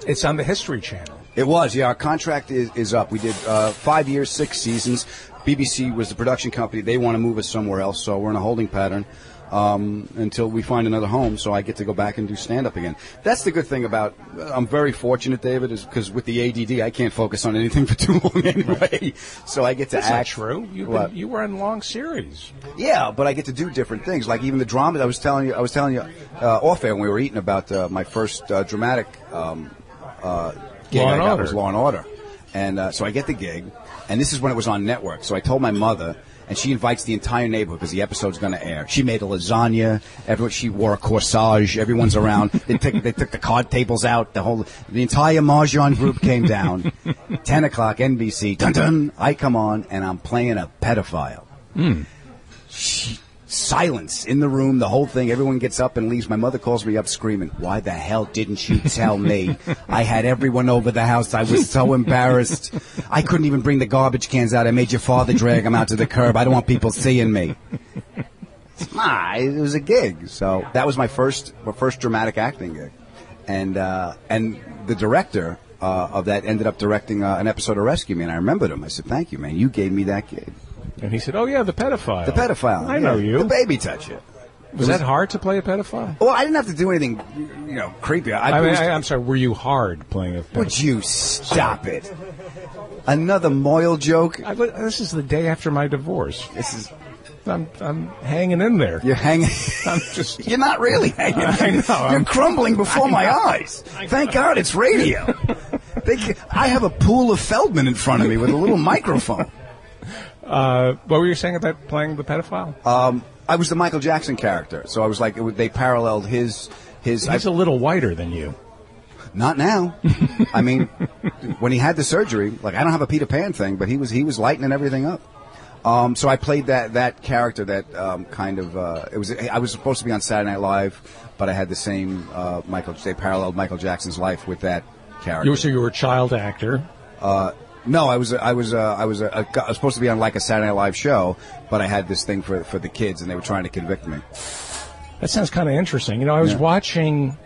S1: It's on the History Channel.
S3: It was, yeah. Our contract is, is up. We did uh, five years, six seasons. BBC was the production company. They want to move us somewhere else, so we're in a holding pattern um, until we find another home. So I get to go back and do stand up again. That's the good thing about. I'm very fortunate, David, is because with the ADD, I can't focus on anything for too long anyway. so I get to
S1: That's
S3: act.
S1: true. Been, you were in long series.
S3: Yeah, but I get to do different things. Like even the drama. I was telling you. I was telling you uh, off air when we were eating about uh, my first uh, dramatic um, uh, gig.
S1: Law
S3: I got
S1: Order.
S3: was Law and Order, and uh, so I get the gig, and this is when it was on network. So I told my mother. And she invites the entire neighborhood because the episode's going to air. She made a lasagna. Everyone, she wore a corsage. Everyone's around. they took they took the card tables out. The whole the entire mahjong group came down. Ten o'clock NBC. Dun dun. I come on and I'm playing a pedophile hmm. she, silence in the room, the whole thing. Everyone gets up and leaves. My mother calls me up screaming, Why the hell didn't you tell me? I had everyone over the house. I was so embarrassed. I couldn't even bring the garbage cans out. I made your father drag them out to the curb. I don't want people seeing me. Ah, it was a gig. So that was my first, my first dramatic acting gig. And, uh, and the director, uh, of that ended up directing uh, an episode of Rescue Me, and I remembered him. I said, "Thank you, man. You gave me that gig."
S1: And he said, "Oh yeah, the pedophile."
S3: The pedophile.
S1: I
S3: yeah.
S1: know you.
S3: The baby toucher.
S1: Was that hard to play a pedophile?
S3: Well, I didn't have to do anything, you know, creepy. I,
S1: I mean,
S3: was-
S1: I, I'm sorry. Were you hard playing a pedophile?
S3: would you stop it? Another Moyle joke.
S1: I, this is the day after my divorce.
S3: This is
S1: I'm, I'm hanging in there.
S3: you're hanging.
S1: I'm just.
S3: You're not really hanging.
S1: I know,
S3: You're
S1: I'm-
S3: crumbling before my eyes. Thank God it's radio. They I have a pool of Feldman in front of me with a little microphone.
S1: Uh, what were you saying about playing the pedophile?
S3: Um, I was the Michael Jackson character, so I was like, it, they paralleled his his.
S1: He's a little whiter than you.
S3: Not now. I mean, when he had the surgery, like I don't have a Peter Pan thing, but he was he was lightening everything up. Um, so I played that that character that um, kind of uh, it was I was supposed to be on Saturday Night Live, but I had the same uh, Michael. They paralleled Michael Jackson's life with that character.
S1: You were, so you were a child actor.
S3: No, I was I was uh, I was a, I was supposed to be on like a Saturday Night Live show, but I had this thing for for the kids, and they were trying to convict me.
S1: That sounds kind of interesting. You know, I was
S3: Yeah.
S1: watching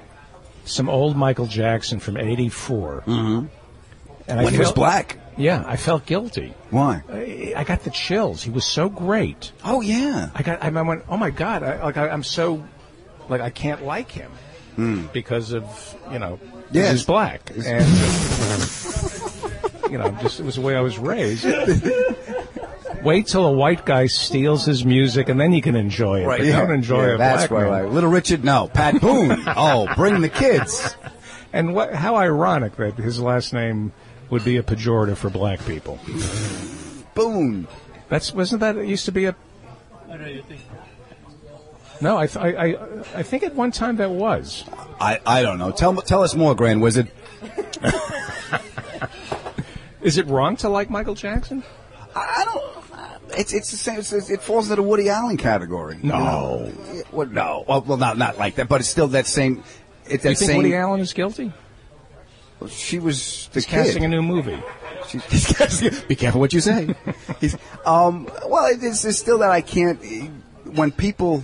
S1: some old Michael Jackson from '84, mm-hmm. and I
S3: when he was black.
S1: Yeah, I felt guilty.
S3: Why?
S1: I, I got the chills. He was so great.
S3: Oh yeah.
S1: I got. I went. Oh my god! I, like I, I'm so, like I can't like him because of you know
S3: Yes.
S1: he's black and you know just it was the way I was raised. Wait till a white guy steals his music and then you can enjoy it. Right. But don't enjoy
S3: yeah,
S1: a
S3: That's
S1: man.
S3: Right. Little Richard, no. Pat Boone. oh, bring the kids.
S1: And what? How ironic that his last name would be a pejorative for black people.
S3: Boone.
S1: That's wasn't that it used to be a. No, I, th- I, I, I think at one time that was.
S3: I, I don't know. Tell tell us more, Grand Wizard.
S1: Is it wrong to like Michael Jackson?
S3: I, don't. It's it's the same. It's, it falls into the Woody Allen category. you
S1: No.
S3: know? Well, no. Well, well, not not like that, but it's still that same. It's that
S1: you think
S3: same.
S1: Woody Allen is guilty?
S3: Well, She was the
S1: He's casting a new movie.
S3: She's, casting- Be careful what you say. he's, um, well, it's, it's still that I can't. When people,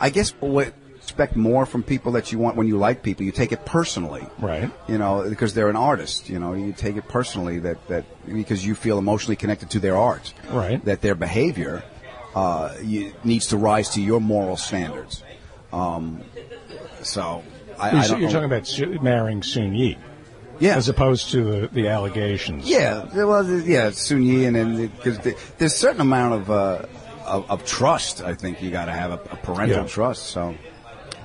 S3: I guess, what expect more from people that you want when you like people, you take it personally.
S1: Right.
S3: You know, because they're an artist. You know, you take it personally that that because you feel emotionally connected to their art.
S1: Right.
S3: That their behavior uh, you, needs to rise to your moral standards. Um, so I,
S1: You're,
S3: I
S1: you're talking about marrying Soon-Yi,
S3: yeah.
S1: as opposed to the, the allegations.
S3: Yeah, well, yeah, Soon-Yi, and then because there's a certain amount of, uh, of of trust. I think you got to have a, a parental
S1: Yeah.
S3: trust. So,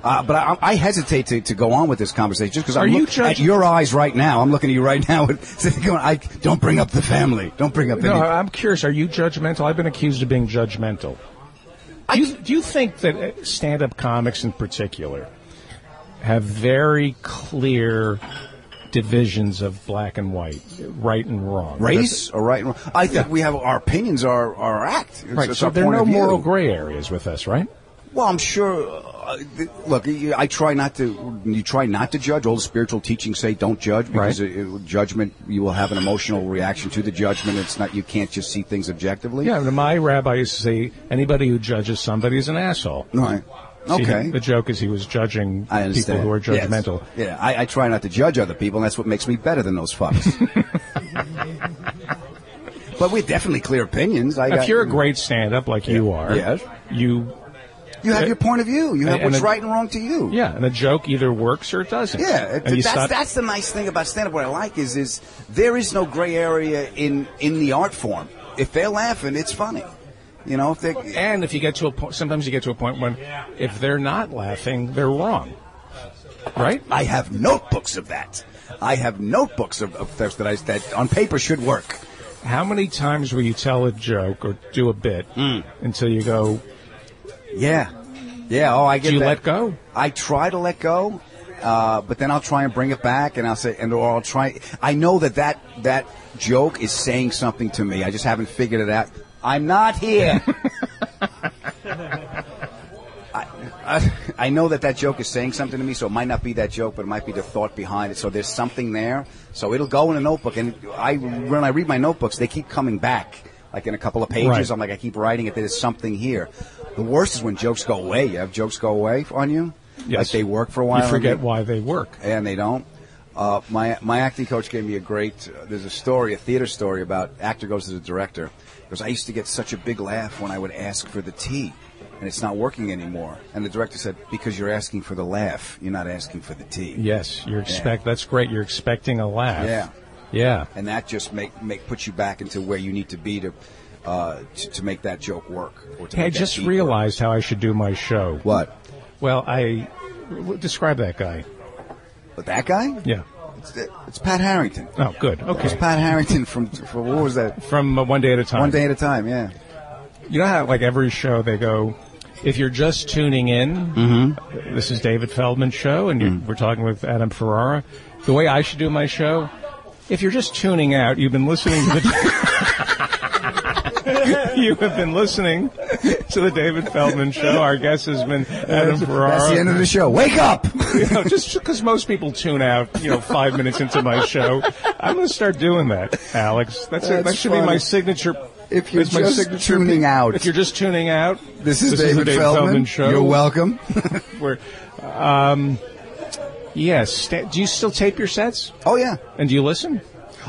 S3: uh, but I, I hesitate to, to go on with this conversation just because I'm
S1: you
S3: look- at your eyes right now. I'm looking at you right now. Going, I don't bring up the family. Don't bring up
S1: No,
S3: any.
S1: I'm curious. Are you judgmental? I've been accused of being judgmental. Do you, do you think that uh, stand-up comics in particular have very clear divisions of black and white, right and wrong?
S3: Race or right? and wrong? I think we have our opinions are our act. It's,
S1: Right.
S3: it's
S1: So there are no moral gray areas with us, right?
S3: Well, I'm sure. Uh, th- look, I try not to. You try not to judge. All the spiritual teachings say don't judge because
S1: Right.
S3: it, it- judgment you will have an emotional reaction to the judgment. It's not. You can't just see things objectively.
S1: Yeah. My rabbi used to say anybody who judges somebody is an asshole.
S3: Right.
S1: See,
S3: Okay.
S1: the joke is he was judging
S3: I
S1: people who are
S3: Yes.
S1: judgmental.
S3: Yeah, I, I try not to judge other people, and that's what makes me better than those fucks. but we're definitely clear opinions. I
S1: If
S3: got,
S1: you're a great stand-up like you are,
S3: Yes.
S1: you
S3: you have your point of view. You have
S1: And
S3: what's
S1: it-
S3: right and wrong to you.
S1: yeah, and a joke either works or it doesn't.
S3: Yeah, that's,
S1: stop-
S3: that's the nice thing about stand-up. What I like is, is there is no gray area in in the art form. If they're laughing, it's funny. You know, if they
S1: And if you get to a point, sometimes you get to a point when if they're not laughing, they're wrong. Right?
S3: I have notebooks of that. I have notebooks of, of thefts that I that on paper should work.
S1: How many times will you tell a joke or do a bit
S3: Hmm.
S1: until you go,
S3: Yeah, yeah. Oh, I get
S1: do you
S3: that.
S1: let go?
S3: I try to let go, uh, but then I'll try and bring it back, and I'll say, and or I'll try. I know that that that joke is saying something to me. I just haven't figured it out. I'm not here. I, I, I know that that joke is saying something to me, so it might not be that joke, but it might be the thought behind it. So there's something there. So it'll go in a notebook, and I when I read my notebooks, they keep coming back. Like in a couple of pages,
S1: Right.
S3: I'm like, I keep writing it. There's something here. The worst is when jokes go away. You have jokes go away on you,
S1: Yes.
S3: like they work for a while.
S1: You forget
S3: they-
S1: why they work.
S3: and they don't. Uh, my my acting coach gave me a great. Uh, there's a story, a theater story about actor goes to the director because I used to get such a big laugh when I would ask for the tea. and it's not working anymore. And the director said, because you're asking for the laugh, you're not asking for the tea.
S1: Yes, you're expect. That's great. You're expecting a laugh.
S3: Yeah.
S1: Yeah.
S3: And that just make make puts you back into where you need to be to uh, to, to make that joke work. Or to
S1: Hey, I just realized how I should do my show.
S3: what.
S1: Well, I describe that guy.
S3: But that guy?
S1: Yeah.
S3: It's, it's Pat Harrington.
S1: Oh, good. Okay. It's.
S3: Pat Harrington from, from what was that?
S1: From uh, one day at a time.
S3: One day at a time. Yeah.
S1: You know how, like every show, they go, if you're just tuning in,
S3: Mm-hmm.
S1: this is David Feldman's show, and you're,
S3: Mm.
S1: we're talking with Adam Ferrara. The way I should do my show, if you're just tuning out, you've been listening to the. you have been listening to the David Feldman show. Our guest has been Adam Ferrara.
S3: That's the end of the show. Wake up!
S1: you know, just because most people tune out, you know, five minutes into my show, I'm going to start doing that, Alex. That's, it. That should be my signature.
S3: If you're
S1: that's
S3: just tuning out.
S1: if you're just tuning out,
S3: This is
S1: the
S3: David, Feldman.
S1: show.
S3: You're welcome.
S1: Where, um, yes. do you still tape your sets?
S3: oh yeah,
S1: And do you listen?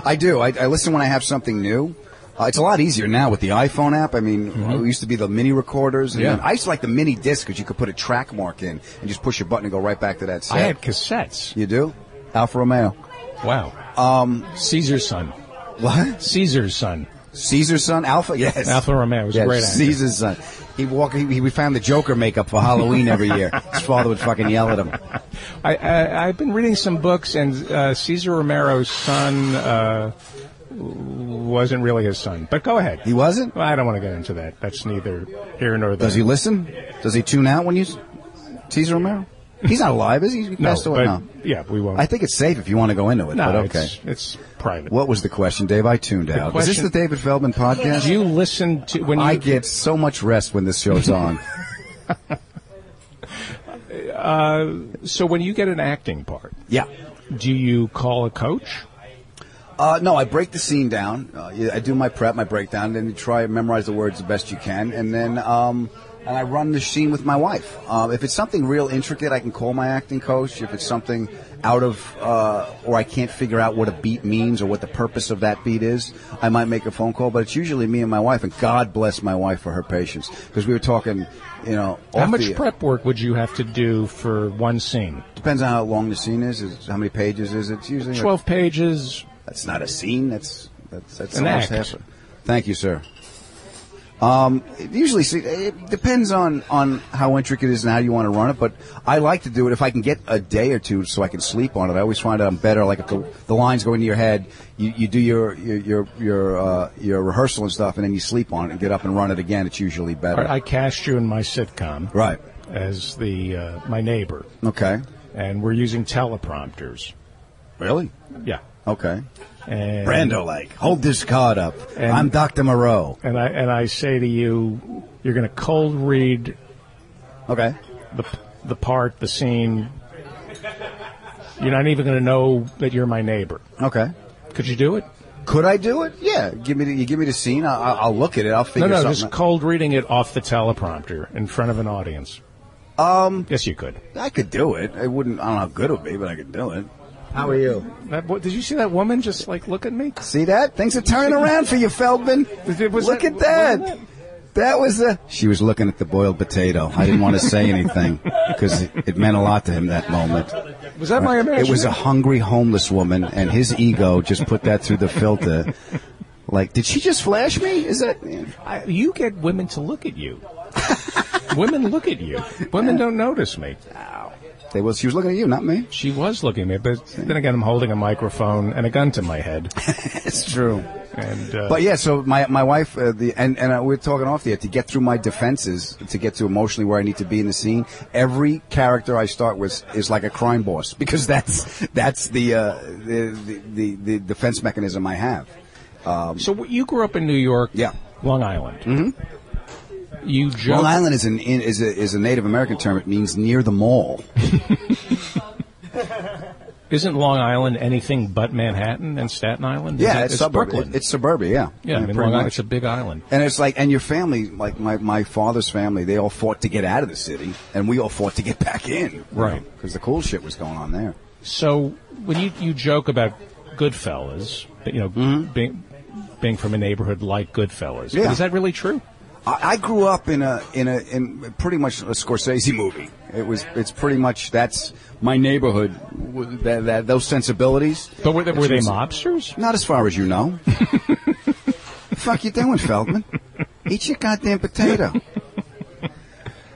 S3: I do. I, I listen when I have something new. Uh, it's a lot easier now with the iPhone app. I mean, it used to be the mini recorders. And
S1: Mm-hmm. Yeah.
S3: I used to like the mini disc because you could put a track mark in and just push a button and go right back to that set.
S1: I had cassettes.
S3: you do? Alfa Romeo.
S1: Wow. Um, Caesar's son.
S3: What?
S1: Caesar's son.
S3: Caesar's son? Alpha? Yes.
S1: Alfa Romeo was a great actor.
S3: Caesar's son. He walk. He, he, we found the Joker makeup for Halloween every year. His father would fucking yell at him.
S1: I, I, I've been reading some books, and uh, Cesar Romero's son uh, wasn't really his son. But go ahead.
S3: He wasn't.
S1: Well, I don't want to get into that. That's neither here nor there.
S3: Does he listen? Does he tune out when you? Cesar Romero? He's not alive, is he? He
S1: No,
S3: passed away.
S1: but
S3: No.
S1: yeah, we won't.
S3: I think it's safe if you want to go into it.
S1: no,
S3: but okay.
S1: it's, it's private.
S3: What was the question, Dave? I tuned out. Is this the David Feldman podcast?
S1: Do you listen to when you
S3: I get so much rest when this show's on.
S1: so when you get an acting part?
S3: yeah.
S1: Do you call a coach?
S3: Uh, no, I break the scene down. Uh, I do my prep, my breakdown, and then you try to memorize the words the best you can, and then um, and I run the scene with my wife. Um, if it's something real intricate, I can call my acting coach. If it's something out of uh, or I can't figure out what a beat means or what the purpose of that beat is, I might make a phone call. But it's usually me and my wife, and God bless my wife for her patience because we were talking, you know,
S1: How much
S3: the-
S1: prep work would you have to do for one scene?
S3: Depends on how long the scene is. is how many pages is it? It's usually
S1: Twelve pages.
S3: That's not a scene. That's that's that's
S1: An act.
S3: half. a- Thank you, sir. Um, it usually, see, it depends on on how intricate it is and how you want to run it. But I like to do it if I can get a day or two so I can sleep on it. I always find I'm better. Like if the, the lines go into your head, you, you do your your your your, uh, your rehearsal and stuff, and then you sleep on it and get up and run it again. It's usually better.
S1: I cast you in my sitcom
S3: Right.
S1: as the uh, my neighbor,
S3: Okay.
S1: and we're using teleprompters.
S3: Really?
S1: Yeah.
S3: Okay.
S1: And
S3: Brando, like, hold this card up.
S1: And-
S3: I'm Doctor Moreau.
S1: And I and I say to you, you're going to cold read
S3: Okay.
S1: the the part, the scene. You're not even going to know that you're my neighbor.
S3: Okay.
S1: Could you do it?
S3: Could I do it? Yeah. Give me the, you give me the scene. I'll, I'll I'll look at it. I'll
S1: No,
S3: figure
S1: no,
S3: something.
S1: just
S3: out.
S1: cold reading it off the teleprompter in front of an audience. Um. Yes, you could.
S3: I could do it. I wouldn't. I don't know how good it would be, but I could do it. How are you?
S1: That, what, did you see that woman just like look at me?
S3: See that? Things are turning around for you, Feldman.
S1: Was
S3: Look
S1: that-
S3: at that. That was a. She was looking at the boiled potato. I didn't want to say anything because it, it meant a lot to him that moment.
S1: Was that my imagination?
S3: It was a hungry homeless woman, and his ego just put that through the filter. Like, did she just flash me? Is that?
S1: I, you get women to look at you. women look at you. Women don't notice me.
S3: They was. She was looking at you, not me.
S1: She was looking at me, but then again, I'm holding a microphone and a gun to my head.
S3: It's true.
S1: And uh,
S3: But yeah, so my my wife, uh, the and and uh, we're talking off the air to get through my defenses, to get to emotionally where I need to be in the scene. Every character I start with is like a crime boss because that's that's the uh, the, the, the the defense mechanism I have.
S1: so you grew up in New York,
S3: Yeah.
S1: Long Island. Mm-hmm. You joke,
S3: Long Island is an in, is a is a Native American term. It means near the mall.
S1: isn't Long Island anything but Manhattan and Staten Island?
S3: Yeah,
S1: it-
S3: it's, suburb.
S1: Brooklyn.
S3: It's suburbia. Yeah,
S1: yeah, I mean, Long Island, it's a big island.
S3: And it's like, and your family, like my, my father's family, they all fought to get out of the city, and we all fought to get back in.
S1: Right.
S3: Because the cool shit was going on there.
S1: So when you you joke about Goodfellas, you know,
S3: Mm-hmm.
S1: being being from a neighborhood like Goodfellas,
S3: Yeah.
S1: is that really true?
S3: I, I grew up in a in a in pretty much a Scorsese movie. It was it's pretty much that's my neighborhood. That, that those sensibilities.
S1: But were they, were they mobsters?
S3: Not as far as you know. fuck you doing, Feldman? Eat your goddamn potato.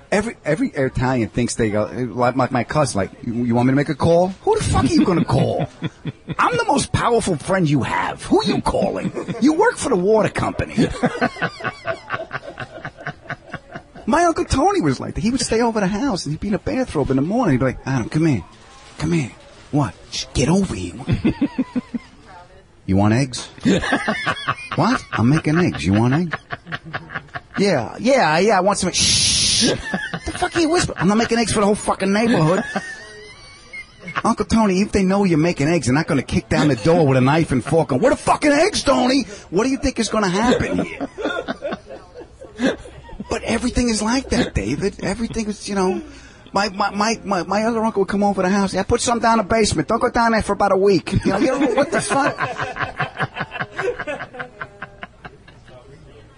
S3: Every every Italian thinks they go like my, my cousin. Like, you, you want me to make a call? Who the fuck are you going to call? I'm the most powerful friend you have. Who are you calling? You work for the water company. My uncle Tony was like that. He would stay over the house and he'd be in a bathrobe in the morning. He'd be like, Adam, come here. Come here. What? Just get over here. You want eggs? what? I'm making eggs. You want eggs? Yeah, yeah, yeah. I want some. Shh. the fuck are you whispering? I'm not making eggs for the whole fucking neighborhood. Uncle Tony, if they know you're making eggs, they're not going to kick down the door with a knife and fork. And what are fucking eggs, Tony? What do you think is going to happen here? But everything is like that, David. Everything is, you know. My, my, my, my, my other uncle would come over to the house. Yeah, put some down in the basement. Don't go down there for about a week. You know, you know what the fuck?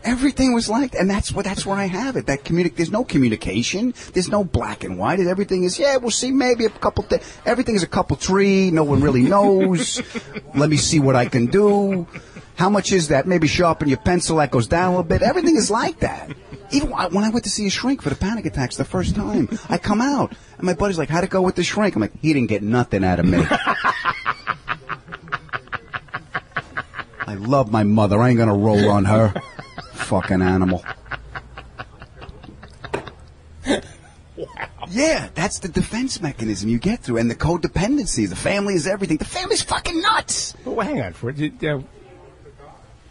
S3: Everything was like, and that's what that's where I have it. That communic. There's no communication. There's no black and white. Everything is yeah. We'll see. Maybe a couple. Th- everything is a couple tree. No one really knows. Let me see what I can do. How much is that? Maybe sharpen your pencil. That goes down a little bit. Everything is like that. Even when I- went to see a shrink for the panic attacks the first time, I come out and my buddy's like, "How'd it go with the shrink?" I'm like, "He didn't get nothing out of me." I love my mother. I ain't gonna roll on her. Fucking animal. Yeah, that's the defense mechanism you get through, and the codependency. The family is everything. The family's fucking nuts.
S1: Well, hang on for it. Did, uh,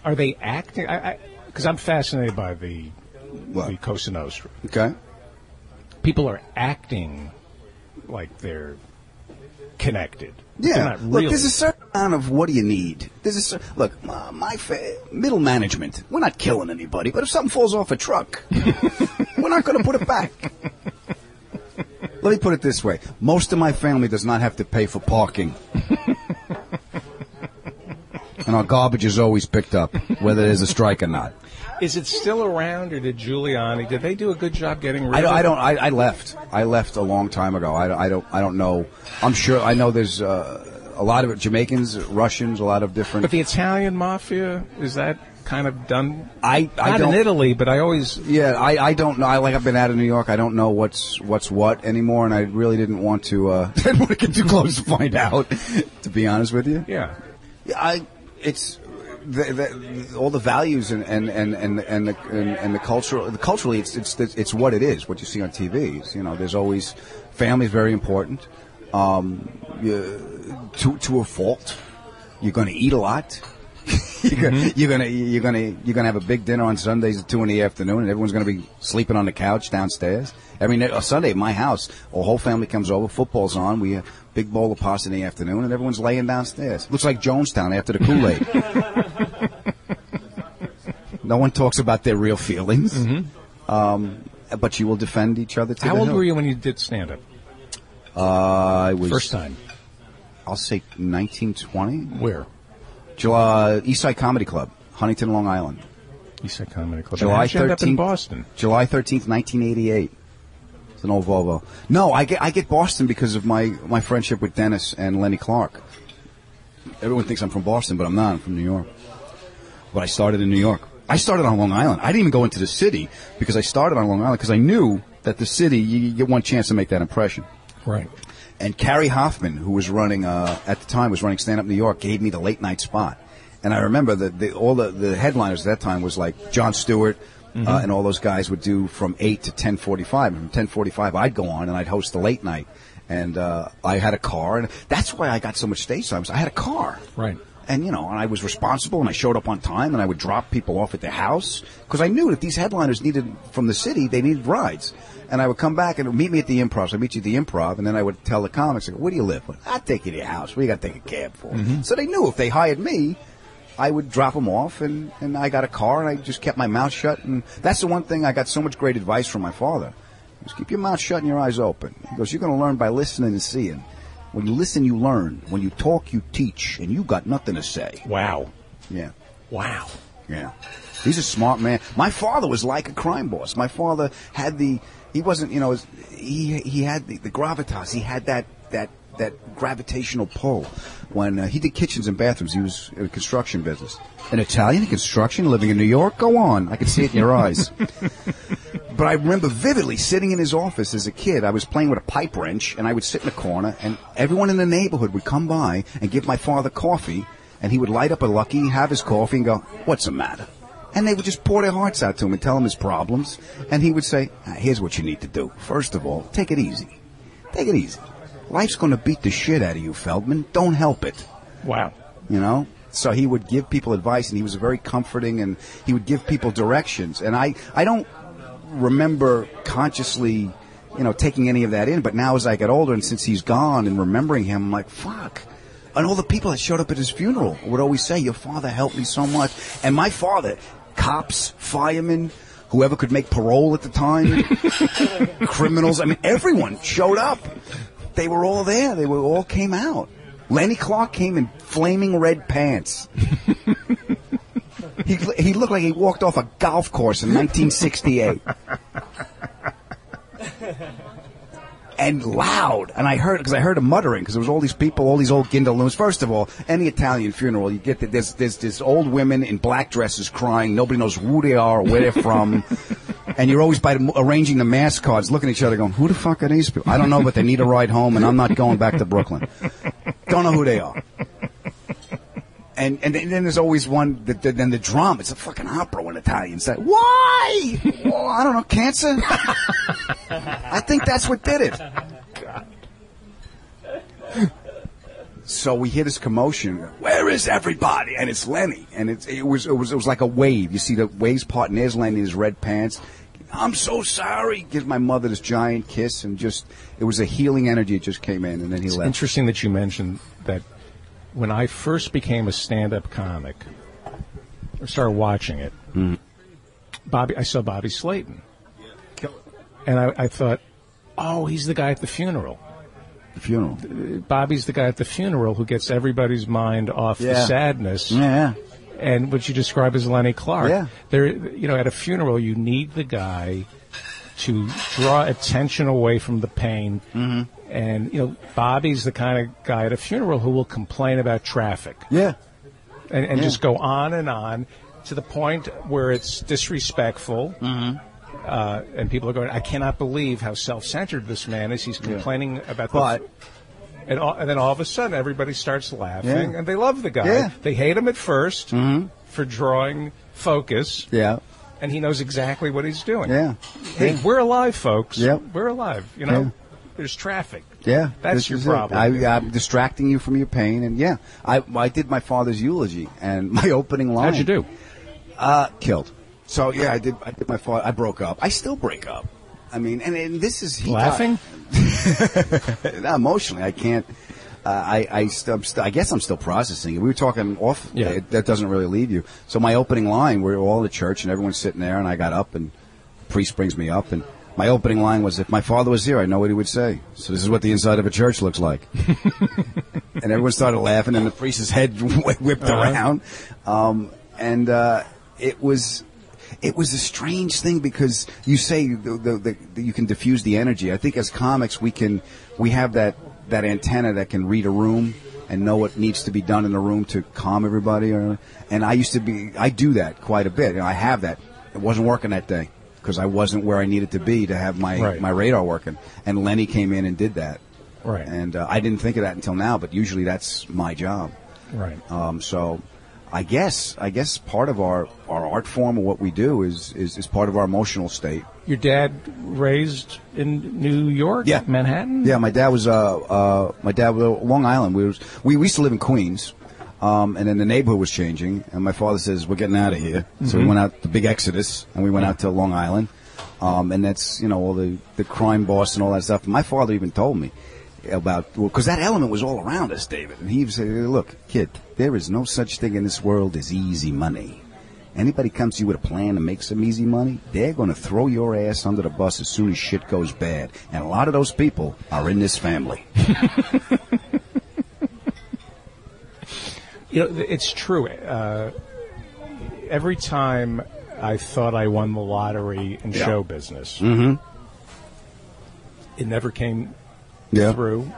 S1: are they acting? Because I'm fascinated by the
S3: What?
S1: the Cosa Nostra.
S3: Okay.
S1: People are acting like they're connected.
S3: Yeah. Look,
S1: really.
S3: there's a certain amount of what do you need. There's a look, my, my fa- middle management. We're not killing anybody, but if something falls off a truck, we're not going to put it back. Let me put it this way: most of my family does not have to pay for parking, and our garbage is always picked up, whether there's a strike or not.
S1: Is it still around, or did Giuliani? Did they do a good job getting rid
S3: I
S1: of
S3: don't.
S1: it?
S3: I, don't I, I left. I left a long time ago. I, I don't. I don't know. I'm sure. I know there's uh, a lot of Jamaicans, Russians, a lot of different.
S1: But the Italian mafia is that kind of done?
S3: I, I
S1: not
S3: don't.
S1: in Italy, but I always.
S3: Yeah, I, I don't know. I like I've been out of New York. I don't know what's what's what anymore, and I really didn't want to. Uh, didn't want to get too close to find out. To be honest with you,
S1: Yeah.
S3: yeah, I it's the, the, all the values and and and and and the, and, and the cultural the culturally it's it's it's what it is. What you see on TV. Is, you know, there's always family is very important. Um, you, to to a fault, you're going to eat a lot. you're, gonna, you're gonna you're gonna you're gonna have a big dinner on Sundays at two in the afternoon, and everyone's gonna be sleeping on the couch downstairs. Every na- Sunday at my house, our whole family comes over. Football's on. We a big bowl of pasta in the afternoon, and everyone's laying downstairs. Looks like Jonestown after the Kool Aid. no one talks about their real feelings, um, but you will defend each other.
S1: How old
S3: hilt.
S1: were you when you did stand up?
S3: Uh, I was
S1: First time.
S3: I'll say 1920.
S1: Where?
S3: July Eastside Comedy Club, Huntington, Long Island.
S1: Eastside Comedy Club.
S3: July
S1: How'd you end up in
S3: 13th.
S1: Boston.
S3: July 13th, 1988. It's an old Volvo. No, I get I get Boston because of my my friendship with Denis and Lenny Clark. Everyone thinks I'm from Boston, but I'm not. I'm from New York. But I started in New York. I started on Long Island. I didn't even go into the city because I started on Long Island because I knew that the city you, you get one chance to make that impression.
S1: Right.
S3: And Cary Hoffman, who was running uh, at the time, was running Stand Up New York, gave me the late night spot. And I remember that the, all the, the headliners at that time was like Jon Stewart uh, and all those guys would do from eight to ten forty five. From ten forty five, I'd go on and I'd host the late night. And uh, I had a car, and that's why I got so much stage time. I had a car,
S1: Right.
S3: and you know, and I was responsible, and I showed up on time, and I would drop people off at their house because I knew that these headliners needed from the city, they needed rides. And I would come back and meet me at the improv. So I'd meet you at the improv, and then I would tell the comics, like, where do you live? Well, I'd take you to your house. We got to take a cab for. So they knew if they hired me, I would drop them off, and, and I got a car, and I just kept my mouth shut. And that's the one thing I got so much great advice from my father. Just keep your mouth shut and your eyes open. He goes, you're going to learn by listening and seeing. When you listen, you learn. When you talk, you teach. And you got nothing to say.
S1: Wow.
S3: Yeah.
S1: Wow.
S3: Yeah. He's a smart man. My father was like a crime boss. My father had the he wasn't you know he he had the, the gravitas. He had that that that gravitational pull. When uh, he did kitchens and bathrooms, he was in a construction business. An Italian in construction, living in New York. Go on, I can see it in your eyes. But I remember vividly sitting in his office as a kid. I was playing with a pipe wrench, and I would sit in the corner, and everyone in the neighborhood would come by and give my father coffee, and he would light up a lucky, have his coffee, and go, "What's the matter?" And they would just pour their hearts out to him and tell him his problems, and he would say, "Ah, "Here's what you need to do. First of all, take it easy. Take it easy. Life's going to beat the shit out of you, Feldman. Don't help it."
S1: Wow.
S3: you know so he would give people advice and he was very comforting and he would give people directions and i i don't remember consciously you know taking any of that in but now as i get older and since he's gone and remembering him i'm like fuck and all the people that showed up at his funeral would always say your father helped me so much and my father cops firemen whoever could make parole at the time criminals i mean everyone showed up they were all there. They were all came out. Lenny clark came in flaming red pants. He, he looked like he walked off a golf course in 1968 and loud. And I heard because I heard him muttering because there was all these people, all these old Gindaloons. First of all, any Italian funeral, you get that there's there's there's old women in black dresses crying. Nobody knows who they are or where they're from. And you're always by the, arranging the mass cards, looking at each other, going, "Who the fuck are these people? I don't know, but they need a ride home, and I'm not going back to Brooklyn. Don't know who they are." And and then then there's always one. that that- then the drama. It's a fucking opera when Italians say, "Why?" well, oh, I don't know. Cancer. I think that's what did it. So we hear this commotion. Where is everybody? And it's Lenny. And it's, it was it was it was like a wave. You see the waves part, and there's Lenny in his red pants. I'm so sorry. Gives my mother this giant kiss, and just it was a healing energy. It just came in, and then he
S1: It's
S3: left.
S1: interesting that you mentioned that when I first became a stand-up comic, or started watching it,
S3: Mm-hmm.
S1: Bobby, I saw Bobby Slayton, and I, I thought, oh, he's the guy at the funeral.
S3: The funeral.
S1: Bobby's the guy at the funeral who gets everybody's mind off the sadness
S3: Yeah.
S1: and what you describe as Lenny Clark.
S3: Yeah.
S1: There, you know, at a funeral, you need the guy to draw attention away from the pain. Mm-hmm. And you know, Bobby's the kind of guy at a funeral who will complain about traffic
S3: Yeah.
S1: and, and
S3: Yeah.
S1: just go on and on to the point where it's disrespectful.
S3: Mm-hmm.
S1: Uh, and people are going, I cannot believe how self-centered this man is. He's complaining about
S3: But-
S1: the. And, all, and then all of a sudden, everybody starts laughing,
S3: Yeah.
S1: and they love the guy.
S3: Yeah.
S1: They hate him at 1st for drawing focus,
S3: Yeah.
S1: and he knows exactly what he's doing.
S3: Yeah.
S1: Hey, we're alive, folks.
S3: Yep.
S1: We're alive. You know,
S3: Yeah.
S1: There's traffic.
S3: Yeah,
S1: That's your problem.
S3: I, I'm distracting you from your pain, and yeah, I I did my father's eulogy, and my opening line.
S1: How'd you do?
S3: Uh, killed. So yeah, I did. I did my father. I broke up. I still break up. I mean, and, and this is
S1: Laughing?
S3: Not emotionally, I can't. Uh, I I, st- I'm st- I guess I'm still processing it. We were talking off.
S1: Yeah.
S3: It, that doesn't really leave you. So my opening line, we're all the church, and everyone's sitting there, and I got up, and the priest brings me up, and my opening line was, "If my father was here, I know what he would say." So this is what the inside of a church looks like. and everyone started laughing, and the priest's head whipped
S1: Uh-huh.
S3: around, um, and uh, it was. It was a strange thing because you say the, the, the, you can diffuse the energy. I think as comics we can we have that that antenna that can read a room and know what needs to be done in the room to calm everybody. Or, and I used to be I do that quite a bit. You know, I have that. It wasn't working that day because I wasn't where I needed to be to have my
S1: Right.
S3: my radar working. And Lenny came in and did that.
S1: Right.
S3: And uh, I didn't think of that until now, but usually that's my job.
S1: Right.
S3: Um, so, I guess I guess part of our, our art form or what we do is, is is part of our emotional state.
S1: Your dad raised in New York?
S3: Yeah.
S1: Manhattan?
S3: Yeah, my dad was uh, uh my dad was Long Island. We was we, we used to live in Queens. Um, and then the neighborhood was changing, and my father says we're getting out of here. So we went out the big exodus, and we went out to Long Island, um, and that's you know all the the crime boss and all that stuff. My father even told me about because that element was all around us, David. And he said, "Look, kid, there is no such thing in this world as easy money. Anybody comes to you with a plan to make some easy money, they're going to throw your ass under the bus as soon as shit goes bad. And a lot of those people are in this family."
S1: You know, it's true. Uh, every time I thought I won the lottery in
S3: Yeah.
S1: show business,
S3: Mm-hmm.
S1: it never came
S3: Yeah.
S1: through,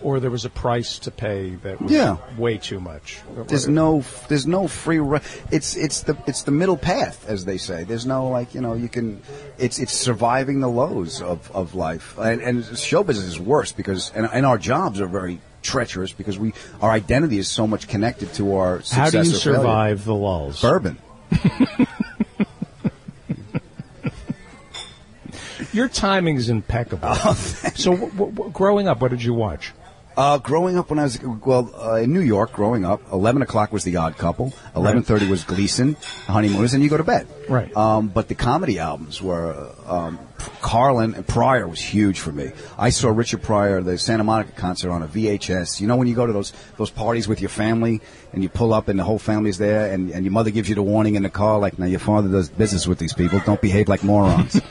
S1: or there was a price to pay that was
S3: Yeah.
S1: way too much.
S3: There's no, there's no free. Ru- it's it's the it's the middle path, as they say. There's no like you know you can. It's it's surviving the lows of, of life, and, and show business is worse because and, and our jobs are very treacherous because we our identity is so much connected to our success
S1: How do you
S3: or failure.
S1: survive the lulls?
S3: Bourbon.
S1: Your timing is impeccable.
S3: Oh,
S1: so, w- w- growing up, what did you watch?
S3: Uh, growing up when I was well uh, in New York, growing up, eleven o'clock was The Odd Couple, eleven thirty was Gleason, Honeymooners, and you go to bed.
S1: Right.
S3: Um, but the comedy albums were um, Carlin and Pryor was huge for me. I saw Richard Pryor, at the Santa Monica concert on a VHS. You know when you go to those those parties with your family and you pull up and the whole family's there, and, and your mother gives you the warning in the car, like, "Now your father does business with these people. Don't behave like morons."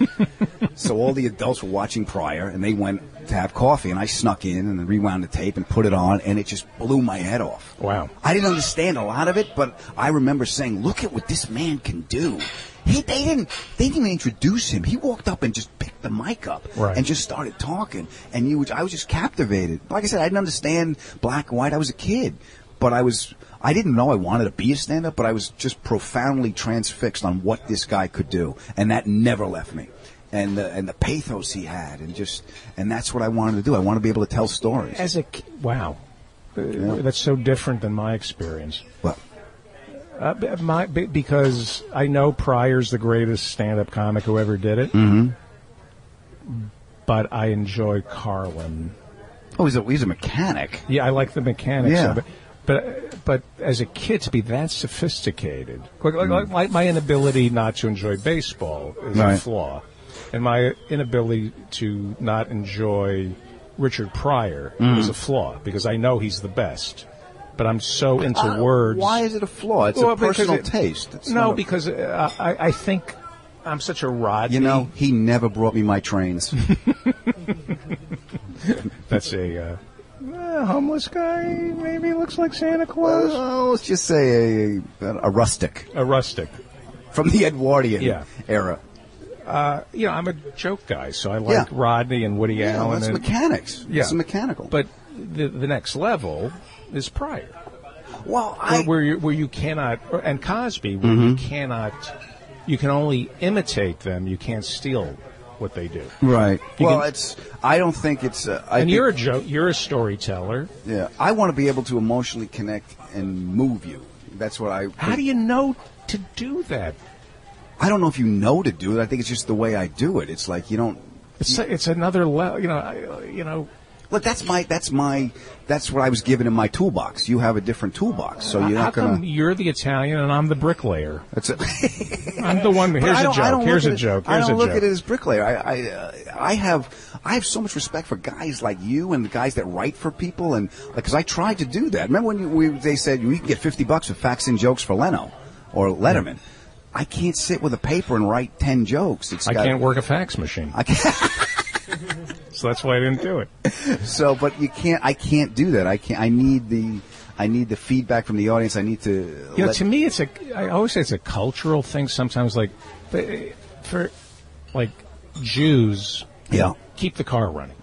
S3: So all the adults were watching Pryor, and they went to have coffee, and I snuck in and rewound the tape and put it on, and it just blew my head off.
S1: Wow.
S3: I didn't understand a lot of it, but I remember saying, "Look at what this man can do." He, they didn't. They didn't even introduce him. He walked up and just picked the mic up
S1: Right.
S3: and just started talking, and you, I was just captivated. Like I said, I didn't understand black and white. I was a kid, but I was. I didn't know I wanted to be a stand-up, but I was just profoundly transfixed on what this guy could do, and that never left me. And the, and the pathos he had, and just and that's what I wanted to do. I want to be able to tell stories.
S1: As a wow, Uh, that's so different than my experience.
S3: Well,
S1: Uh, my, because I know Pryor's the greatest stand-up comic who ever did it.
S3: Mm-hmm.
S1: But I enjoy Carlin.
S3: oh, he's a he's a mechanic.
S1: Yeah, I like the mechanics
S3: Yeah.
S1: of it. But but as a kid to be that sophisticated, like, like,
S3: Mm.
S1: like, my inability not to enjoy baseball is a flaw, and my inability to not enjoy Richard Pryor
S3: Mm.
S1: is a flaw because I know he's the best. But I'm so into
S3: Uh,
S1: words.
S3: Why is it a flaw? It's
S1: Well,
S3: a
S1: because
S3: personal
S1: it-
S3: taste. It's
S1: no,
S3: a-
S1: because uh, I, I think I'm such a Rodney.
S3: you know he never brought me my trains.
S1: that's a uh, uh, homeless guy. Maybe looks like Santa Claus.
S3: well, let's just say a, a rustic
S1: a rustic.
S3: from the Edwardian
S1: Yeah.
S3: era.
S1: You know, I'm a joke guy, so I like
S3: Yeah.
S1: Rodney and Woody
S3: Yeah,
S1: Allen.
S3: that's
S1: and,
S3: mechanics.
S1: Yeah.
S3: it's mechanical.
S1: But the the next level is Pryor.
S3: well,
S1: where,
S3: I
S1: where you where you cannot, and Cosby, where you
S3: Mm-hmm.
S1: cannot, you can only imitate them. You can't steal what they do.
S3: right.
S1: You
S3: well,
S1: can-
S3: it's. I don't think it's. Uh, I
S1: and
S3: think-
S1: you're a joke. You're a storyteller.
S3: Yeah, I want to be able to emotionally connect and move you. That's what I.
S1: How do you know to do that?
S3: I don't know if you know to do it. I think it's just the way I do it. It's like you don't.
S1: It's it's another level. You know, I, you know.
S3: Look, that's my. That's my. That's what I was given in my toolbox. You have a different toolbox, so you're
S1: how
S3: not gonna.
S1: you're the Italian and I'm the bricklayer?
S3: That's it.
S1: I'm the one. Here's a
S3: don't- I don't
S1: joke. Here's
S3: look
S1: a
S3: at it-
S1: joke.
S3: I don't
S1: a
S3: look
S1: joke.
S3: at it as bricklayer. I, I, uh, I have, I have so much respect for guys like you and the guys that write for people, and because I tried to do that. Remember when you, we, they said you can get fifty bucks for faxing jokes for Leno or Letterman? I can't sit with a paper and write ten jokes. It's
S1: I
S3: got-
S1: can't work a fax machine,
S3: I can't.
S1: so that's why I didn't do it.
S3: So, but you can't. I can't do that. I can't. I need the. I need the feedback from the audience. I need to.
S1: You know, to me, it's a. I always say it's a cultural thing. Sometimes, like they- for like Jews,
S3: Yeah.
S1: keep the car running.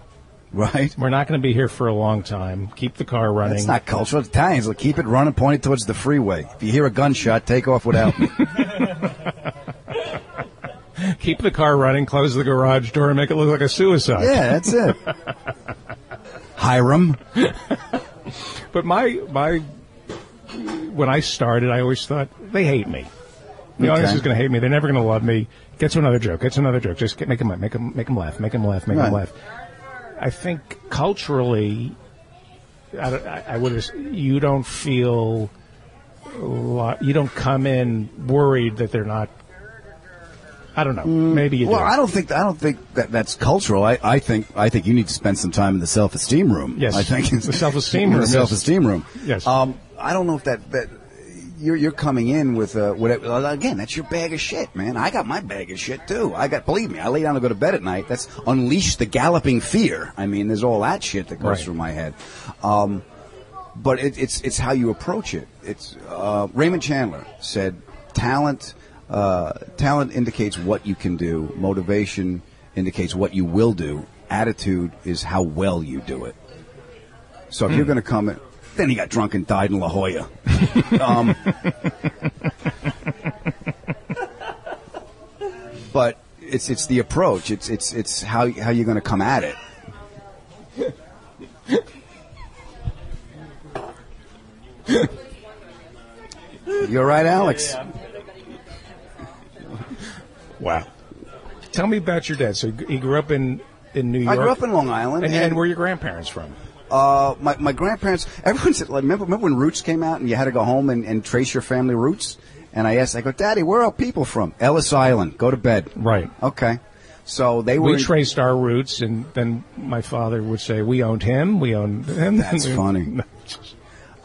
S3: right.
S1: We're not going to be here for a long time. Keep the car running.
S3: That's not cultural. Italians will keep it running, point it towards the freeway. If you hear a gunshot, take off without me.
S1: Keep the car running. Close the garage door and make it look like a suicide.
S3: yeah, that's it. Hiram.
S1: But my my when I started, I always thought they hate me. The audience
S3: Okay.
S1: is going to hate me. They're never going to love me. Get to another joke. Get to another joke. Just get, make them make them make them laugh. Make them laugh. Make them laugh. I think culturally, I, I, I would. You don't feel. You don't come in worried that they're not. I don't know. Maybe you
S3: Well,
S1: do.
S3: I don't think I don't think that that's cultural. I, I think I think you need to spend some time in the self esteem room.
S1: Yes.
S3: I think
S1: The self-esteem room,
S3: The self esteem room.
S1: Yes.
S3: Um, I don't know if that that you're you're coming in with uh, whatever. Again, that's your bag of shit, man. I got my bag of shit too. I got believe me. I lay down to go to bed at night. That's unleash the galloping fear. I mean, there's all that shit that goes
S1: Right.
S3: through my head. Um, but it, it's it's how you approach it. It's uh, Raymond Chandler said talent uh, talent indicates what you can do. Motivation indicates what you will do. Attitude is how well you do it. So if you're going to come in, then he got drunk and died in La Jolla. um, but it's it's the approach. It's it's it's how how you're going to come at it. You're right, Alex.
S1: Wow. Tell me about your dad. So he grew up in in New York.
S3: I grew up in Long Island.
S1: And, and where are your grandparents from?
S3: Uh, my, my grandparents, everyone said, like, remember, remember when Roots came out and you had to go home and, and trace your family roots? And I asked, I go, Daddy, where are people from? Ellis Island. Go to bed.
S1: Right.
S3: Okay. So they were.
S1: We traced our roots, and then my father would say, "We owned him. We owned him."
S3: That's funny.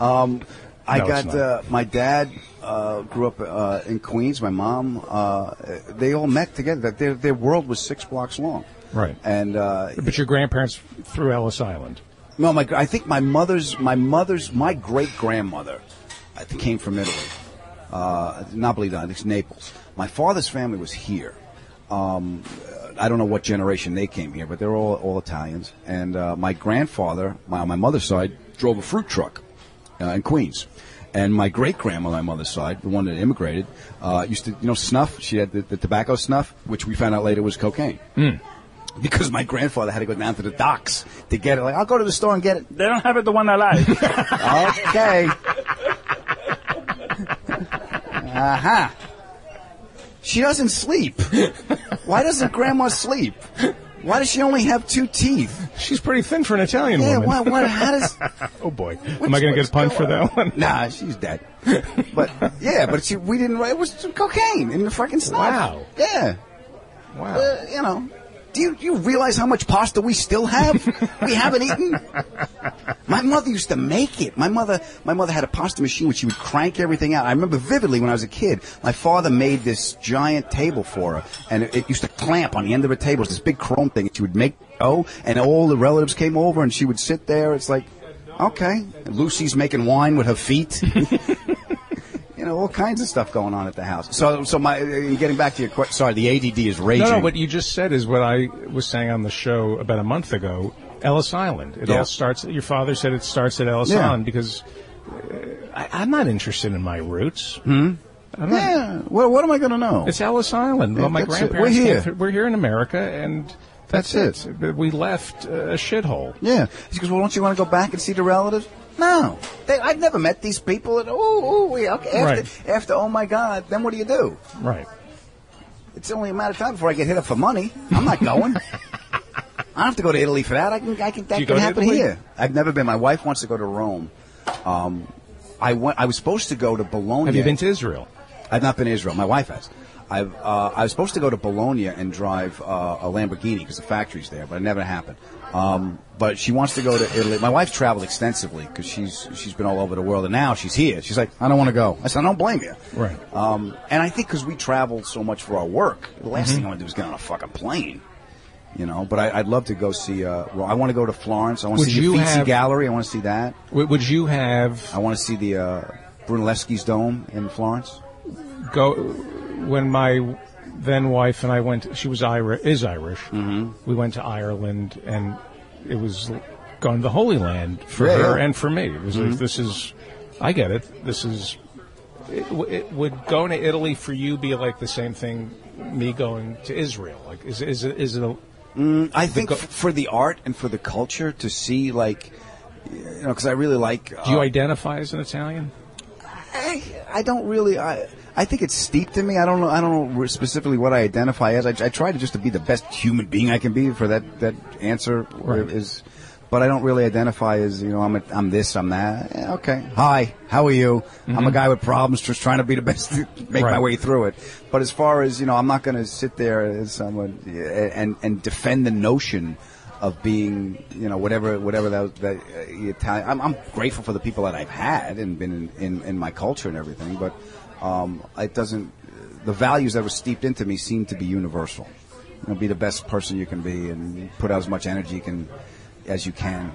S3: Um, I
S1: No,
S3: got uh, my dad uh, grew up uh, in Queens. My mom, uh, they all met together. Their their world was six blocks long.
S1: Right.
S3: And uh,
S1: But your grandparents through Ellis Island.
S3: no, my I think my mother's my mother's my great grandmother, came from Italy. Uh, not believe that. I think it's Naples. My father's family was here. Um, I don't know what generation they came here, but they're all all Italians. And uh, my grandfather, my, on my mother's side, drove a fruit truck uh, in Queens. And my great grandma on my mother's side, the one that immigrated, uh, used to, you know, snuff. She had the, the tobacco snuff, which we found out later was cocaine. Because my grandfather had to go down to the docks to get it. Like, I'll go to the store and get it.
S5: They don't have it the one I like.
S3: Okay. Uh huh. She doesn't sleep. Why doesn't grandma sleep? Why does she only have two teeth?
S1: She's pretty thin for an Italian
S3: Yeah,
S1: woman.
S3: why, why, how does.
S1: Oh boy, am I going to get punched for that one?
S3: Nah, she's dead. But, yeah, but she, we didn't, it was cocaine in the fucking stuff.
S1: Wow.
S3: Yeah.
S1: Wow.
S3: Uh, you know. Do you, you realize how much pasta we still have? we haven't eaten. My mother used to make it. My mother, my mother had a pasta machine which she would crank everything out. I remember vividly when I was a kid. My father made this giant table for her, and it, it used to clamp on the end of a table. It was this big chrome thing. She would make oh, and all the relatives came over, and she would sit there. It's like, okay, Lucy's making wine with her feet. Know, all kinds of stuff going on at the house. So, so my uh, getting back to your question. Sorry, the ADD is raging.
S1: No, no, what you just said is what I was saying on the show about a month ago. Ellis Island. It
S3: Yeah.
S1: all starts. Your father said it starts at Ellis
S3: Yeah.
S1: Island because uh, I, I'm not interested in my roots. Hmm? I'm not,
S3: Yeah. Well, what am I going to know?
S1: It's Ellis Island. Well, my
S3: That's it.
S1: grandparents.
S3: We're here.
S1: through- we're here in America, and that's,
S3: That's
S1: it. But We left a shithole.
S3: yeah. He goes, well, don't you want to go back and see the relatives? No. They, I've never met these people. And, oh, oh, okay. After,
S1: Right.
S3: after, oh my God, then what do you do?
S1: Right.
S3: It's only a matter of time before I get hit up for money. I'm not going. I don't have to go to Italy for that. I can, I can, that can happen here. I've never been. My wife wants to go to Rome. Um, I went. I was supposed to go to Bologna.
S1: Have you been to Israel?
S3: I've not been to Israel. My wife has. I've, uh, I was supposed to go to Bologna and drive uh, a Lamborghini because the factory's there, but it never happened. Um, but she wants to go to Italy. My wife's traveled extensively because she's she's been all over the world, and now she's here. She's like, I don't want to go. I said, I don't blame you.
S1: Right.
S3: Um, and I think because we travel so much for our work, the last thing I want to do is get on a fucking plane. You know, but I, I'd love to go see. Uh, well, I want to go to Florence. I want to
S1: Would
S3: see the Uffizi Gallery. I want to see that.
S1: W- would you have
S3: I want to see the uh, Brunelleschi's Dome in Florence.
S1: go when my then wife and I went? She was Irish, is Irish. Mm-hmm. We went to Ireland, and it was going to the Holy Land for
S3: Yeah,
S1: her
S3: yeah. Mm-hmm.
S1: and for me. It was like, this is, I get it. This is. It, it, would going to Italy for you be like the same thing? Me going to Israel, like is is it, is it
S3: I think
S1: go-
S3: f- for the art and for the culture to see, like, you know, because I really like.
S1: Do you
S3: uh,
S1: identify as an Italian?
S3: I, I don't really. I I think it's steeped in me. I don't know. I don't know specifically what I identify as. I, I try to just to be the best human being I can be. For that that answer
S1: Right.
S3: is, but I don't really identify as you know I'm a, I'm this I'm that. Yeah, okay. Hi. How are you? I'm a mm-hmm. guy with problems, just trying to be the best, to make my way through it. But as far as you know, I'm not going to sit there as someone eh, and and defend the notion of being, you know, whatever, whatever that, that uh, Italian. I'm, I'm grateful for the people that I've had and been in, in, in my culture and everything, but um, it doesn't. The values that were steeped into me seem to be universal. You know, be the best person you can be and put out as much energy you can as you can.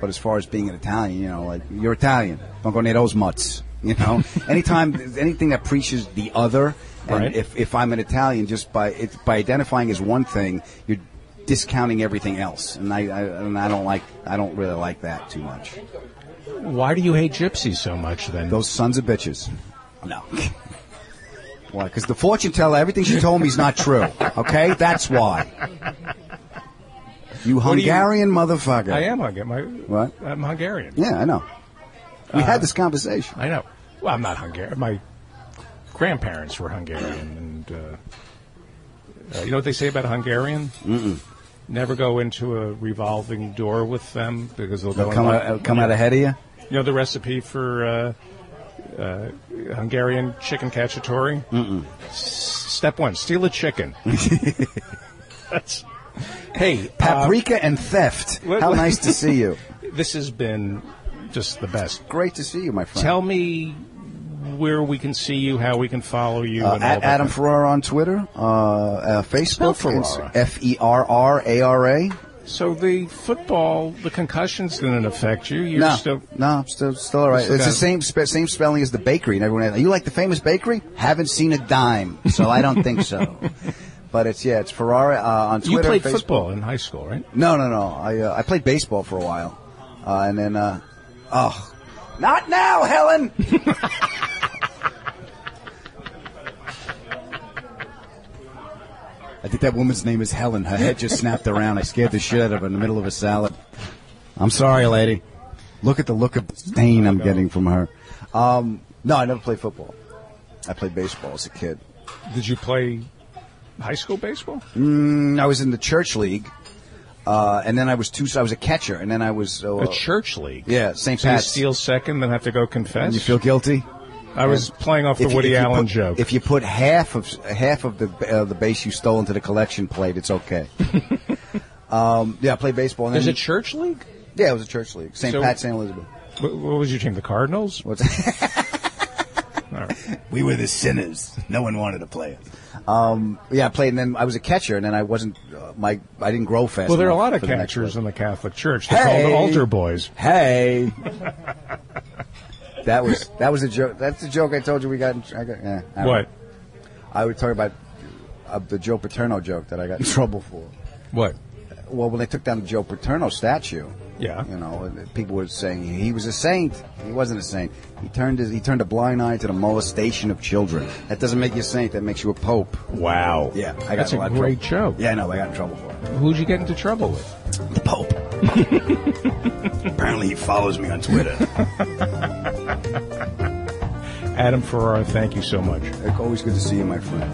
S3: But as far as being an Italian, you know, like you're Italian, don't go near those mutts. You know, anytime anything that preaches the other, and
S1: Right.
S3: if if I'm an Italian, just by it, by identifying as one thing, you're discounting everything else, and I, I and I don't like I don't really like that too much.
S1: Why do you hate gypsies so much then?
S3: Those sons of bitches. No. Why? Because the fortune teller, everything she told me is not true. Okay, that's why. You
S1: do you-
S3: Hungarian motherfucker.
S1: I am Hungarian.
S3: What?
S1: I'm Hungarian.
S3: Yeah, I know. We
S1: Uh,
S3: had this conversation.
S1: I know. Well, I'm not Hungarian. My grandparents were Hungarian, and uh, uh, you know what they say about a Hungarian? Mm-mm. Never go into a revolving door with them because they'll
S3: They'll come, out, come out ahead of you.
S1: You know the recipe for uh, uh, Hungarian chicken cacciatore? Mm-mm. Step one: steal a chicken. That's, hey, uh,
S3: Paprika and theft. How nice to see you.
S1: this has been just the best.
S3: Great to see you, my friend.
S1: Tell me where we can see you, how we can follow you.
S3: Uh, at Adam Ferrara on Twitter, uh, uh, Facebook,
S1: Ferrara.
S3: F E R R A R A.
S1: So the football, the concussions didn't affect you. You're
S3: No,
S1: still.
S3: no, I'm still still all right.
S1: Still
S3: It's the same spe- same spelling as the bakery, and everyone. You like the famous bakery? Haven't seen a dime, so I don't think so. But it's yeah, it's Ferrara uh, on Twitter.
S1: You played
S3: Facebook.
S1: football in high school, right?
S3: No, no, no. I uh, I played baseball for a while, uh, and then uh, oh, not now, Helen. I think that woman's name is Helen. Her head just snapped around. I scared the shit out of her in the middle of a salad. I'm sorry, lady. Look at the look of disdain I'm getting from her. Um, no, I never played football. I played baseball as a kid.
S1: Did you play high school baseball?
S3: Mm, I was in the church league, uh, and then I was two. I was a catcher, and then I was uh,
S1: A church league.
S3: Yeah, St.
S1: So you steal second, then have to go confess.
S3: You feel guilty?
S1: I was playing off the
S3: If
S1: Woody
S3: you
S1: Allen
S3: put-
S1: joke.
S3: If you put half of half of the uh, the base you stole into the collection plate, it's okay. um, yeah, I played baseball. And
S1: There's a church league.
S3: yeah, it was a church league. St.
S1: So-
S3: Pat, St. Elizabeth.
S1: What, what was your team? The Cardinals. Right.
S3: we were the sinners. No one wanted to play us. Um, yeah, I played, and then I was a catcher, and then I wasn't. Uh, my I didn't grow fast.
S1: Well, there are a lot of
S3: for the
S1: catchers in the Catholic Church. They're
S3: Hey!
S1: called altar boys.
S3: Hey. that was that was a joke. That's the joke I told you we got. In, I got yeah, I
S1: What?
S3: know. I would talk about uh, the Joe Paterno joke that I got in trouble for.
S1: What?
S3: Well, when they took down the Joe Paterno statue,
S1: Yeah.
S3: you know, people were saying he was a saint. He wasn't a saint. He turned his, he turned a blind eye to the molestation of children. That doesn't make you a saint. That makes you a pope.
S1: Wow.
S3: Yeah, I got
S1: That's
S3: in
S1: a
S3: lot of
S1: great
S3: trouble.
S1: joke.
S3: Yeah, I know. I got in trouble for it.
S1: Who'd you get into trouble with?
S3: The Pope. Apparently, he follows me on Twitter.
S1: Adam Ferrara, thank you so much.
S3: Always good to see you, my friend.